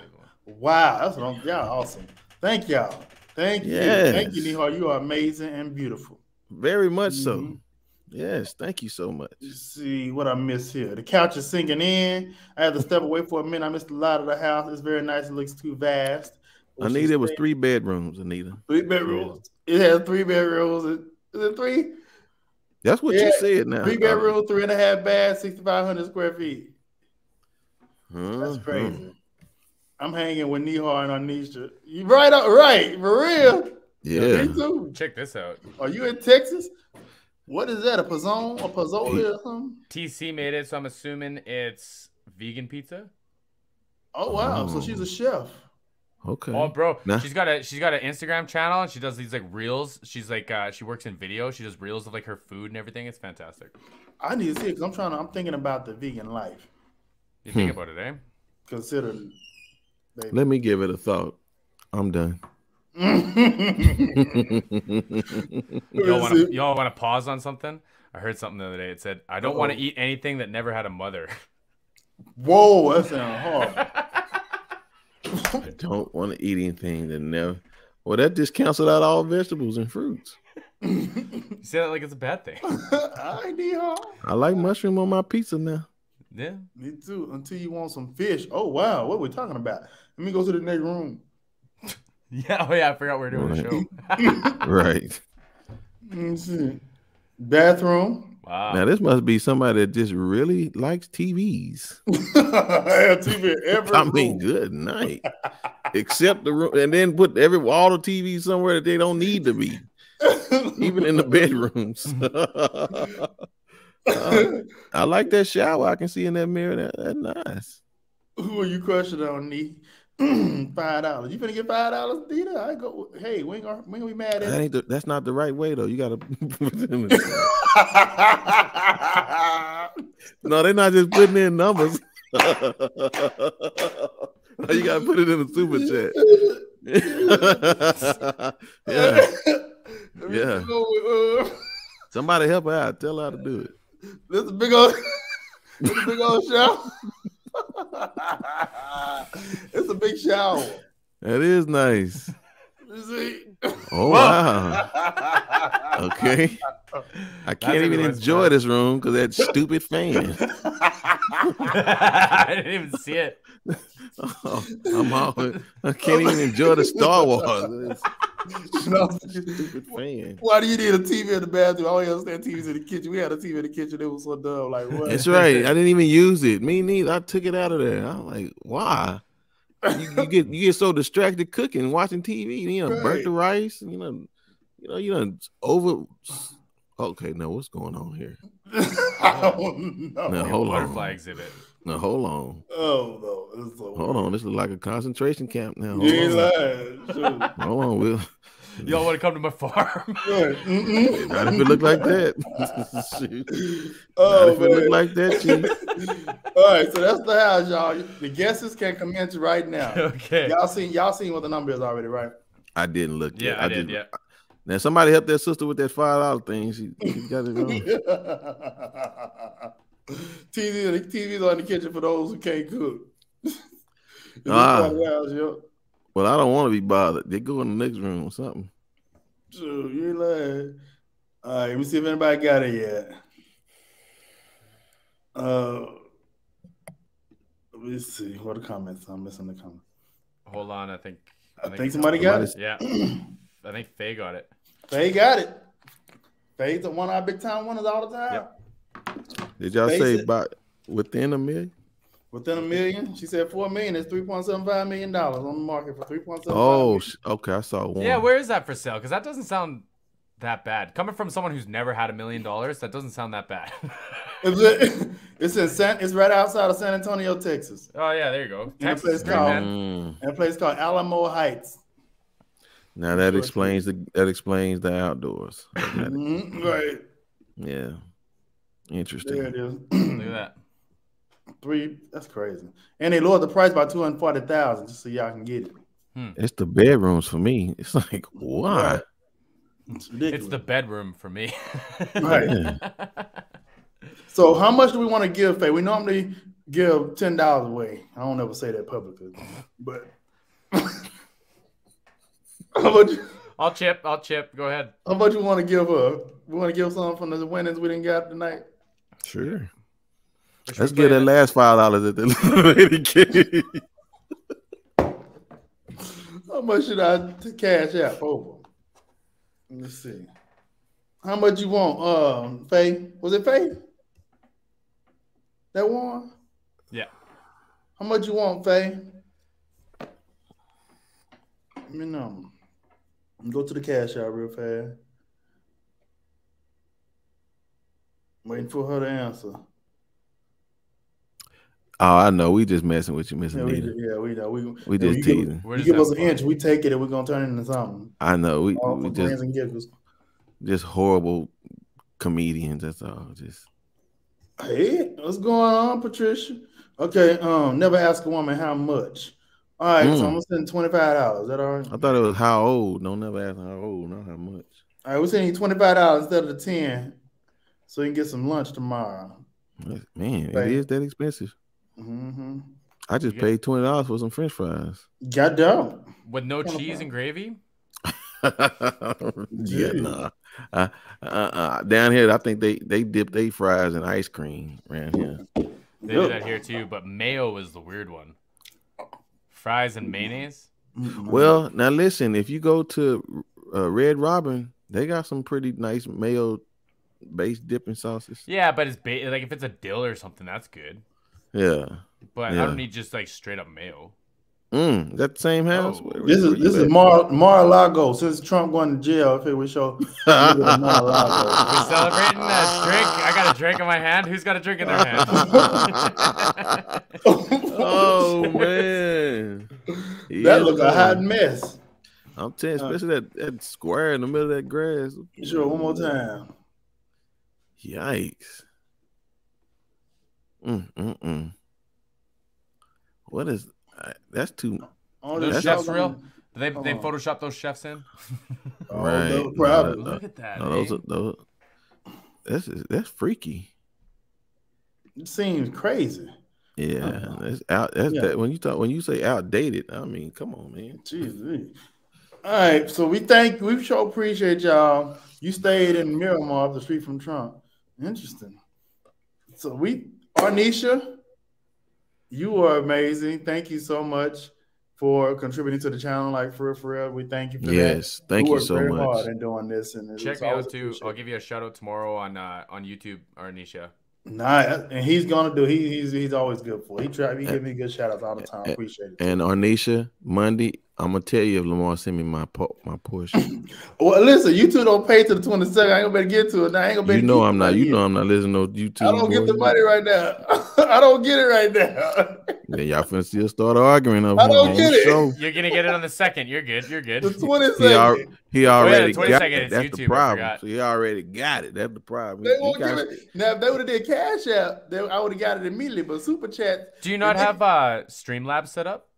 Wow, that's what I'm. Y'all awesome. Thank y'all. Thank you. Thank you, Nihar. You are amazing and beautiful. Very much so. Mhm. Yes, thank you so much. Let's see what I miss here. The couch is sinking in. I had to step away for a minute. I missed a lot of the house. It's very nice. It looks too vast. What she Anita was said. three bedrooms. Anita, three bedrooms. It has three bedrooms. Is it three? that's what Yeah, you said. Now Three bedrooms, three and a half baths, 6,500 square feet. That's Mhm. crazy. I'm hanging with Nihar and Anisha. You right up right, for real. Yeah, Me too. Check this out. Are you in Texas? What is that? A pizzone? A pozole or something? TC made it, so I'm assuming it's vegan pizza. Oh wow. So Oh. she's a chef. Okay. Oh, bro, Nah. she's got a she's got an Instagram channel and she does these like reels. She's like uh she works in video. She does reels of like her food and everything. It's fantastic. I need to see it because I'm trying to I'm thinking about the vegan life. You think Hmm. about it, eh? Consider. they- Let me give it a thought. I'm done. Y'all want to y'all want to pause on something? I heard something the other day. It said, "I don't want to eat anything that never had a mother." Whoa, that sounds horrible. I don't want to eat anything that never. Well, that just canceled out all vegetables and fruits. you say that like it's a bad thing. I need. I like mushroom on my pizza now. Yeah. Me too. Until you want some fish. Oh wow, what we talking about? Let me go to the next room. Yeah. Oh yeah. I forgot we are doing Right. Let a show. Right. me see. Bathroom. Wow. Now this must be somebody that just really likes TVs. I have TV every I mean, room. good night. Except the room, and then put every all the TVs somewhere that they don't need to be, even in the bedrooms. Uh, I like that shower. I can see in that mirror. That, that's nice. Who are you crushing on, Nee? five dollars. You finna get five dollars, Dita? I go. Hey, we ain't gonna, we ain't gonna be mad That ain't the, that's not the right way though. You gotta. no, they're not just putting in numbers. you gotta put it in the super chat. yeah, Yeah. uh, somebody help her out. Tell her how to do it. This is a big old, this is a big old shower. It's big shower. That is nice. You see? Oh wow. Okay. I can't even enjoy fault. this room because that stupid fan. I didn't even see it. Oh, I'm all, I can't even enjoy the Star Wars. No. Stupid fan. Why do you need a TV in the bathroom? I only understand TVs in the kitchen. We had a TV in the kitchen. It was so dumb. Like what? That's right. I didn't even use it. Me neither. I took it out of there. I'm like, why? You, you get you get so distracted cooking, watching TV. You know, burnt the rice. You know, you know, you know, over. Okay, now what's going on here? I don't know. No, hold Butterfly on. exhibit. No, hold on. Oh no, so Hold on. This is like a concentration camp now. You ain't Hold on. lying. Shoot. Hold on, Will. Y'all want to come to my farm? Mm-mm. Not if it look like that. Shoot. Not Oh if it look like that, Chief. All right, so that's the house, y'all. The guesses can commence right now. okay. Y'all seen y'all seen what the number is already, right? I didn't look. Yeah, yet. I did. just- Yeah. Now somebody help their sister with that five dollar thing. She, she got it wrong. TV, TV's on the kitchen for those who can't cook. It's Ah. part Well, I don't want to be bothered. They go in the next room or something. Sure, you ain't lying. All right, let me see if anybody got it yet. Uh, let me see. What are the comments? I'm missing the comments. Hold on. I think. I think somebody got it. Yeah. I think Faye got it. Faye got it. Faye's the one of our big time winners all the time. Yep. Did y'all Face say about within a million? Within a million, she said four million is three point seven five million dollars on the market for three point seven. Oh, okay. I saw one. Yeah, where is that for sale? Because that doesn't sound that bad. Coming from someone who's never had a million dollars, that doesn't sound that bad. It's, in- San. It's right outside of San Antonio, Texas, oh yeah, there you go. In a place called- man. Mm. in a place called Alamo Heights. Now that Sure. explains the that explains the outdoors. Mhm, Right yeah, interesting. there it is. Look at that. Three. That's crazy. And they lowered the price by two hundred forty thousand just so y'all can get it. Hmm. It's the bedrooms for me. It's like why? It's. It's the bedroom for me. Right. So how much do we want to give, Faye? We normally give ten dollars away. I don't ever say that publicly, but how much? I'll chip. I'll chip. Go ahead. How much we want to give her? We want to give something from the winnings we didn't get tonight. Sure. Should Let's get play that last five dollars at the lady gave. How much should I cash out over? Let's see. How much you want, um, Faye? Was it Faye? That one? Yeah. How much you want, Faye? Let me know. Go to the cash out real fast. Waiting for her to answer. Oh, I know. We just messing with you, Miss Yeah, we, yeah, we know. We, We just you give- You give us an inch, we take it and we're gonna turn it into something. I know. We, All we just and just horrible comedians. That's all. Just Hey, what's going on, Patricia? Okay, um, never ask a woman how much. All right, so Mm. I'm gonna send twenty five dollars. Is that all right? I thought it was how old. Don't never ask how old, not how much. All right, we're sending twenty five dollars instead of the ten, so you can get some lunch tomorrow. Man, Right. it is that expensive. Mm-hmm. I just You paid twenty dollars for some French fries. Got down. With no Come cheese bro. and gravy? yeah, Jeez. nah. Uh, uh, uh, down here, I think they they dip they fries in ice cream around here. They do that here too, but mayo is the weird one. Fries and mayonnaise? Well, now listen, if you go to uh, Red Robin, they got some pretty nice mayo based dipping sauces. Yeah, but it's ba- like if it's a dill or something, that's good. Yeah. But I don't need just like straight up mayo. Mm, is that the same house? Oh. This is this is? Mar Mar-a-Lago. Since Trump going to jail, if it would show. Mar-a-Lago. We're celebrating a drink. I got a drink in my hand. Who's got a drink in their hand? oh man, that that is look a hot mess. I'm telling, you, especially that, that square in the middle of that grass. Sure, one more time. Yikes. Mm, mm, mm. What is uh, that's too All Those this chefs stuff real? on- Do they they Oh. Photoshop those chefs in? Oh, Right. no, No, no. Look at that. no, those are those that's that's freaky. It seems crazy. Yeah, that's out. That's Yeah. that when you talk when you say outdated. I mean, come on, man. Jeez. All right, so we thank we sure appreciate y'all. You stayed in Miramar up the street from Trump. Interesting. So we Arnisha, you are amazing. Thank you so much for contributing to the channel. Like for real, for real. We thank you for that. Yes, thank you worked so very much. hard in doing this. And it's Check me out too. I'll give you a shout out tomorrow on uh, on YouTube, Arnisha. Nah, and he's gonna do. He, he's he's always good for. He try. He give me good shout outs all the time. Appreciate it. And Arnisha, Monday, I'm gonna tell you if Lamar send me my po- my portion. Well, listen, you two don't pay to the twenty second. I ain't gonna better get to it. Now I ain't gonna better. You know I'm not. You in. know I'm not listening to two. I don't get the money right now. I don't get it right now. Then y'all finna still start arguing over I don't on get it. show. You're gonna get it on the second. You're good. You're good. The twenty He, al- he already 20 got it. That's YouTube, the problem. So he already got it. That's the problem. They won't give got- it. Now if they would have did cash out, they, I would have got it immediately. But super chat, Do you not have uh Streamlabs set up?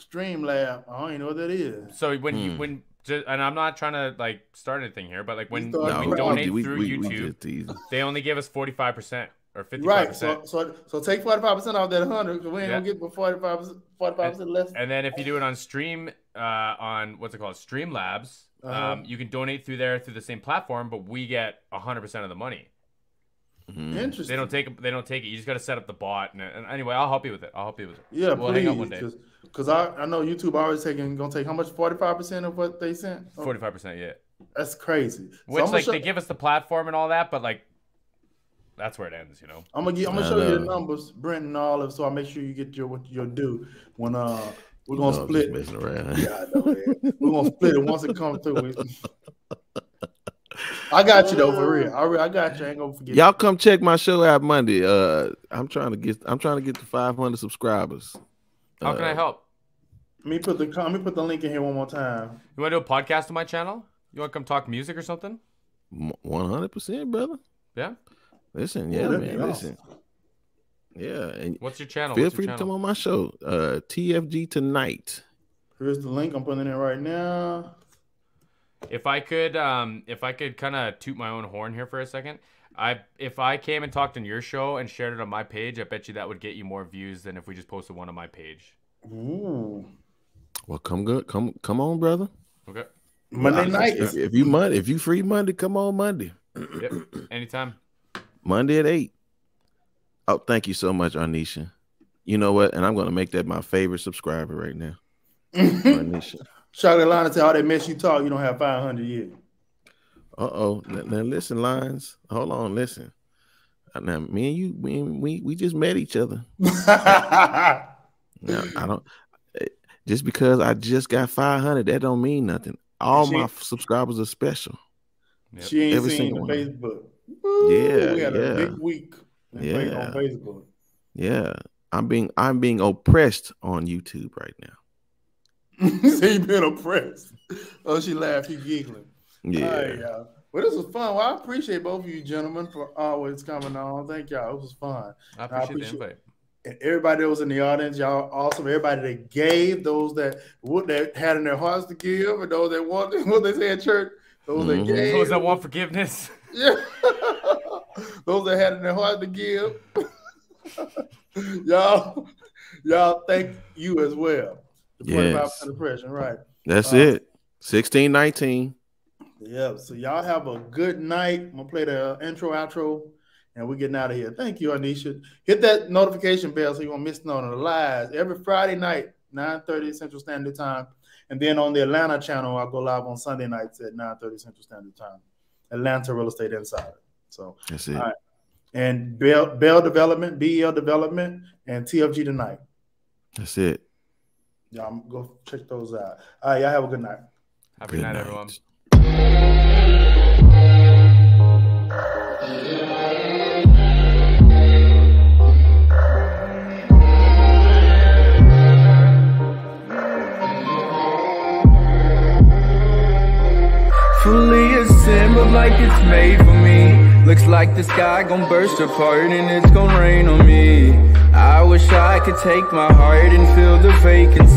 Streamlab, I don't even know what that is. So when you Hmm. when ju- and I'm not trying to like start anything here, but like when, start when No, we donate we, through we, we YouTube, just teasing. they only give us 45 percent or 55 Right. percent. So so so take forty five percent off that hundred because we ain't Yeah. gonna get but 45 percent less. And then if you do it on Stream, uh, on what's it called, Streamlabs, Uh-huh. um, you can donate through there through the same platform, but we get 100 percent of the money. Mhm. Interesting. They don't take it. they don't take it. You just got to set up the bot. And, and anyway, I'll help you with it. I'll help you with it. Yeah, we'll hang out one please. day. Because I, I know YouTube always taking gonna take how much forty five percent of what they sent. Oh, 45 percent, yeah. That's crazy. Which I'ma like show- they give us the platform and all that, but like, that's where it ends. You know. I'm gonna get, I'm gonna I show you the numbers, Brent and Olive, so I make sure you get your what your due when uh we're gonna know, I'm split. just messing. Yeah, I know, man. We're gonna split it once it comes through. We- I got you though, for real. I, re- I got you. I ain't gonna forget. Y'all come check my show out Monday. Uh, I'm trying to get I'm trying to get to 500 subscribers. How can I Uh, help? Let me put the let me put the link in here one more time. You want to do a podcast on my channel? You want to come talk music or something? 100 percent, brother. Yeah. Listen, yeah, that'd man, be listen. Yeah, and What's your channel? feel What's free your to come on my show. Uh, TFG tonight. Here's the link. I'm putting it in right now. If I could, um, if I could kind of toot my own horn here for a second, I if I came and talked on your show and shared it on my page, I bet you that would get you more views than if we just posted one on my page. Ooh. Well, come good, come come on, brother. Okay. Monday night. If, if you Monday, if you free Monday, come on Monday. Yep. Anytime. Monday at eight. Oh, thank you so much, Arnisha. You know what? And I'm gonna make that my favorite subscriber right now. Arnisha. Chocolate line say all that mess you talk, you don't have 500 yet. Uh oh. Now, now listen, lines. Hold on, listen. Uh, Now me and you, we we we just met each other. Now I don't. eh, Just because I just got 500, that don't mean nothing. All She- my subscribers are special. Yep. she ain't Every seen the single one. Facebook. Woo, Yeah, we had yeah. a big week Yeah. on Facebook. Yeah, I'm being I'm being oppressed on YouTube right now. so you been oppressed. Oh, she laughed. He giggling. Yeah. All right, y'all. Well, this was fun. Well, I appreciate both of you gentlemen for always coming on. Thank y'all. It was fun. I appreciate, appreciate- the invite. And everybody that was in the audience, y'all awesome. Everybody that gave, those that would that had in their hearts to give, and those that wanted what they say at church, those Mhm. that gave. Those that want forgiveness. Yeah. Those that had in their heart to give. y'all, y'all thank you as well. The 25% Yes. right. That's Uh, it. 16, 19. Yeah. So y'all have a good night. I'm gonna play the intro, outro, and we're getting out of here. Thank you, Anisha. Hit that notification bell so you won't miss none of the lives. Every Friday night, 9:30 Central Standard Time. And then on the Atlanta channel, I'll go live on Sunday nights at 9:30 Central Standard Time. Atlanta Real Estate Insider. So That's it. Right. and Bell Bell Development, BEL Development, and TFG tonight. That's it. Y'all go check those out. All right, y'all have a good night. Have a good night, everyone. Fully assembled like it's made for me. Looks like the sky gon' burst apart and it's gon' rain on me. I wish I could take my heart and fill the vacancy.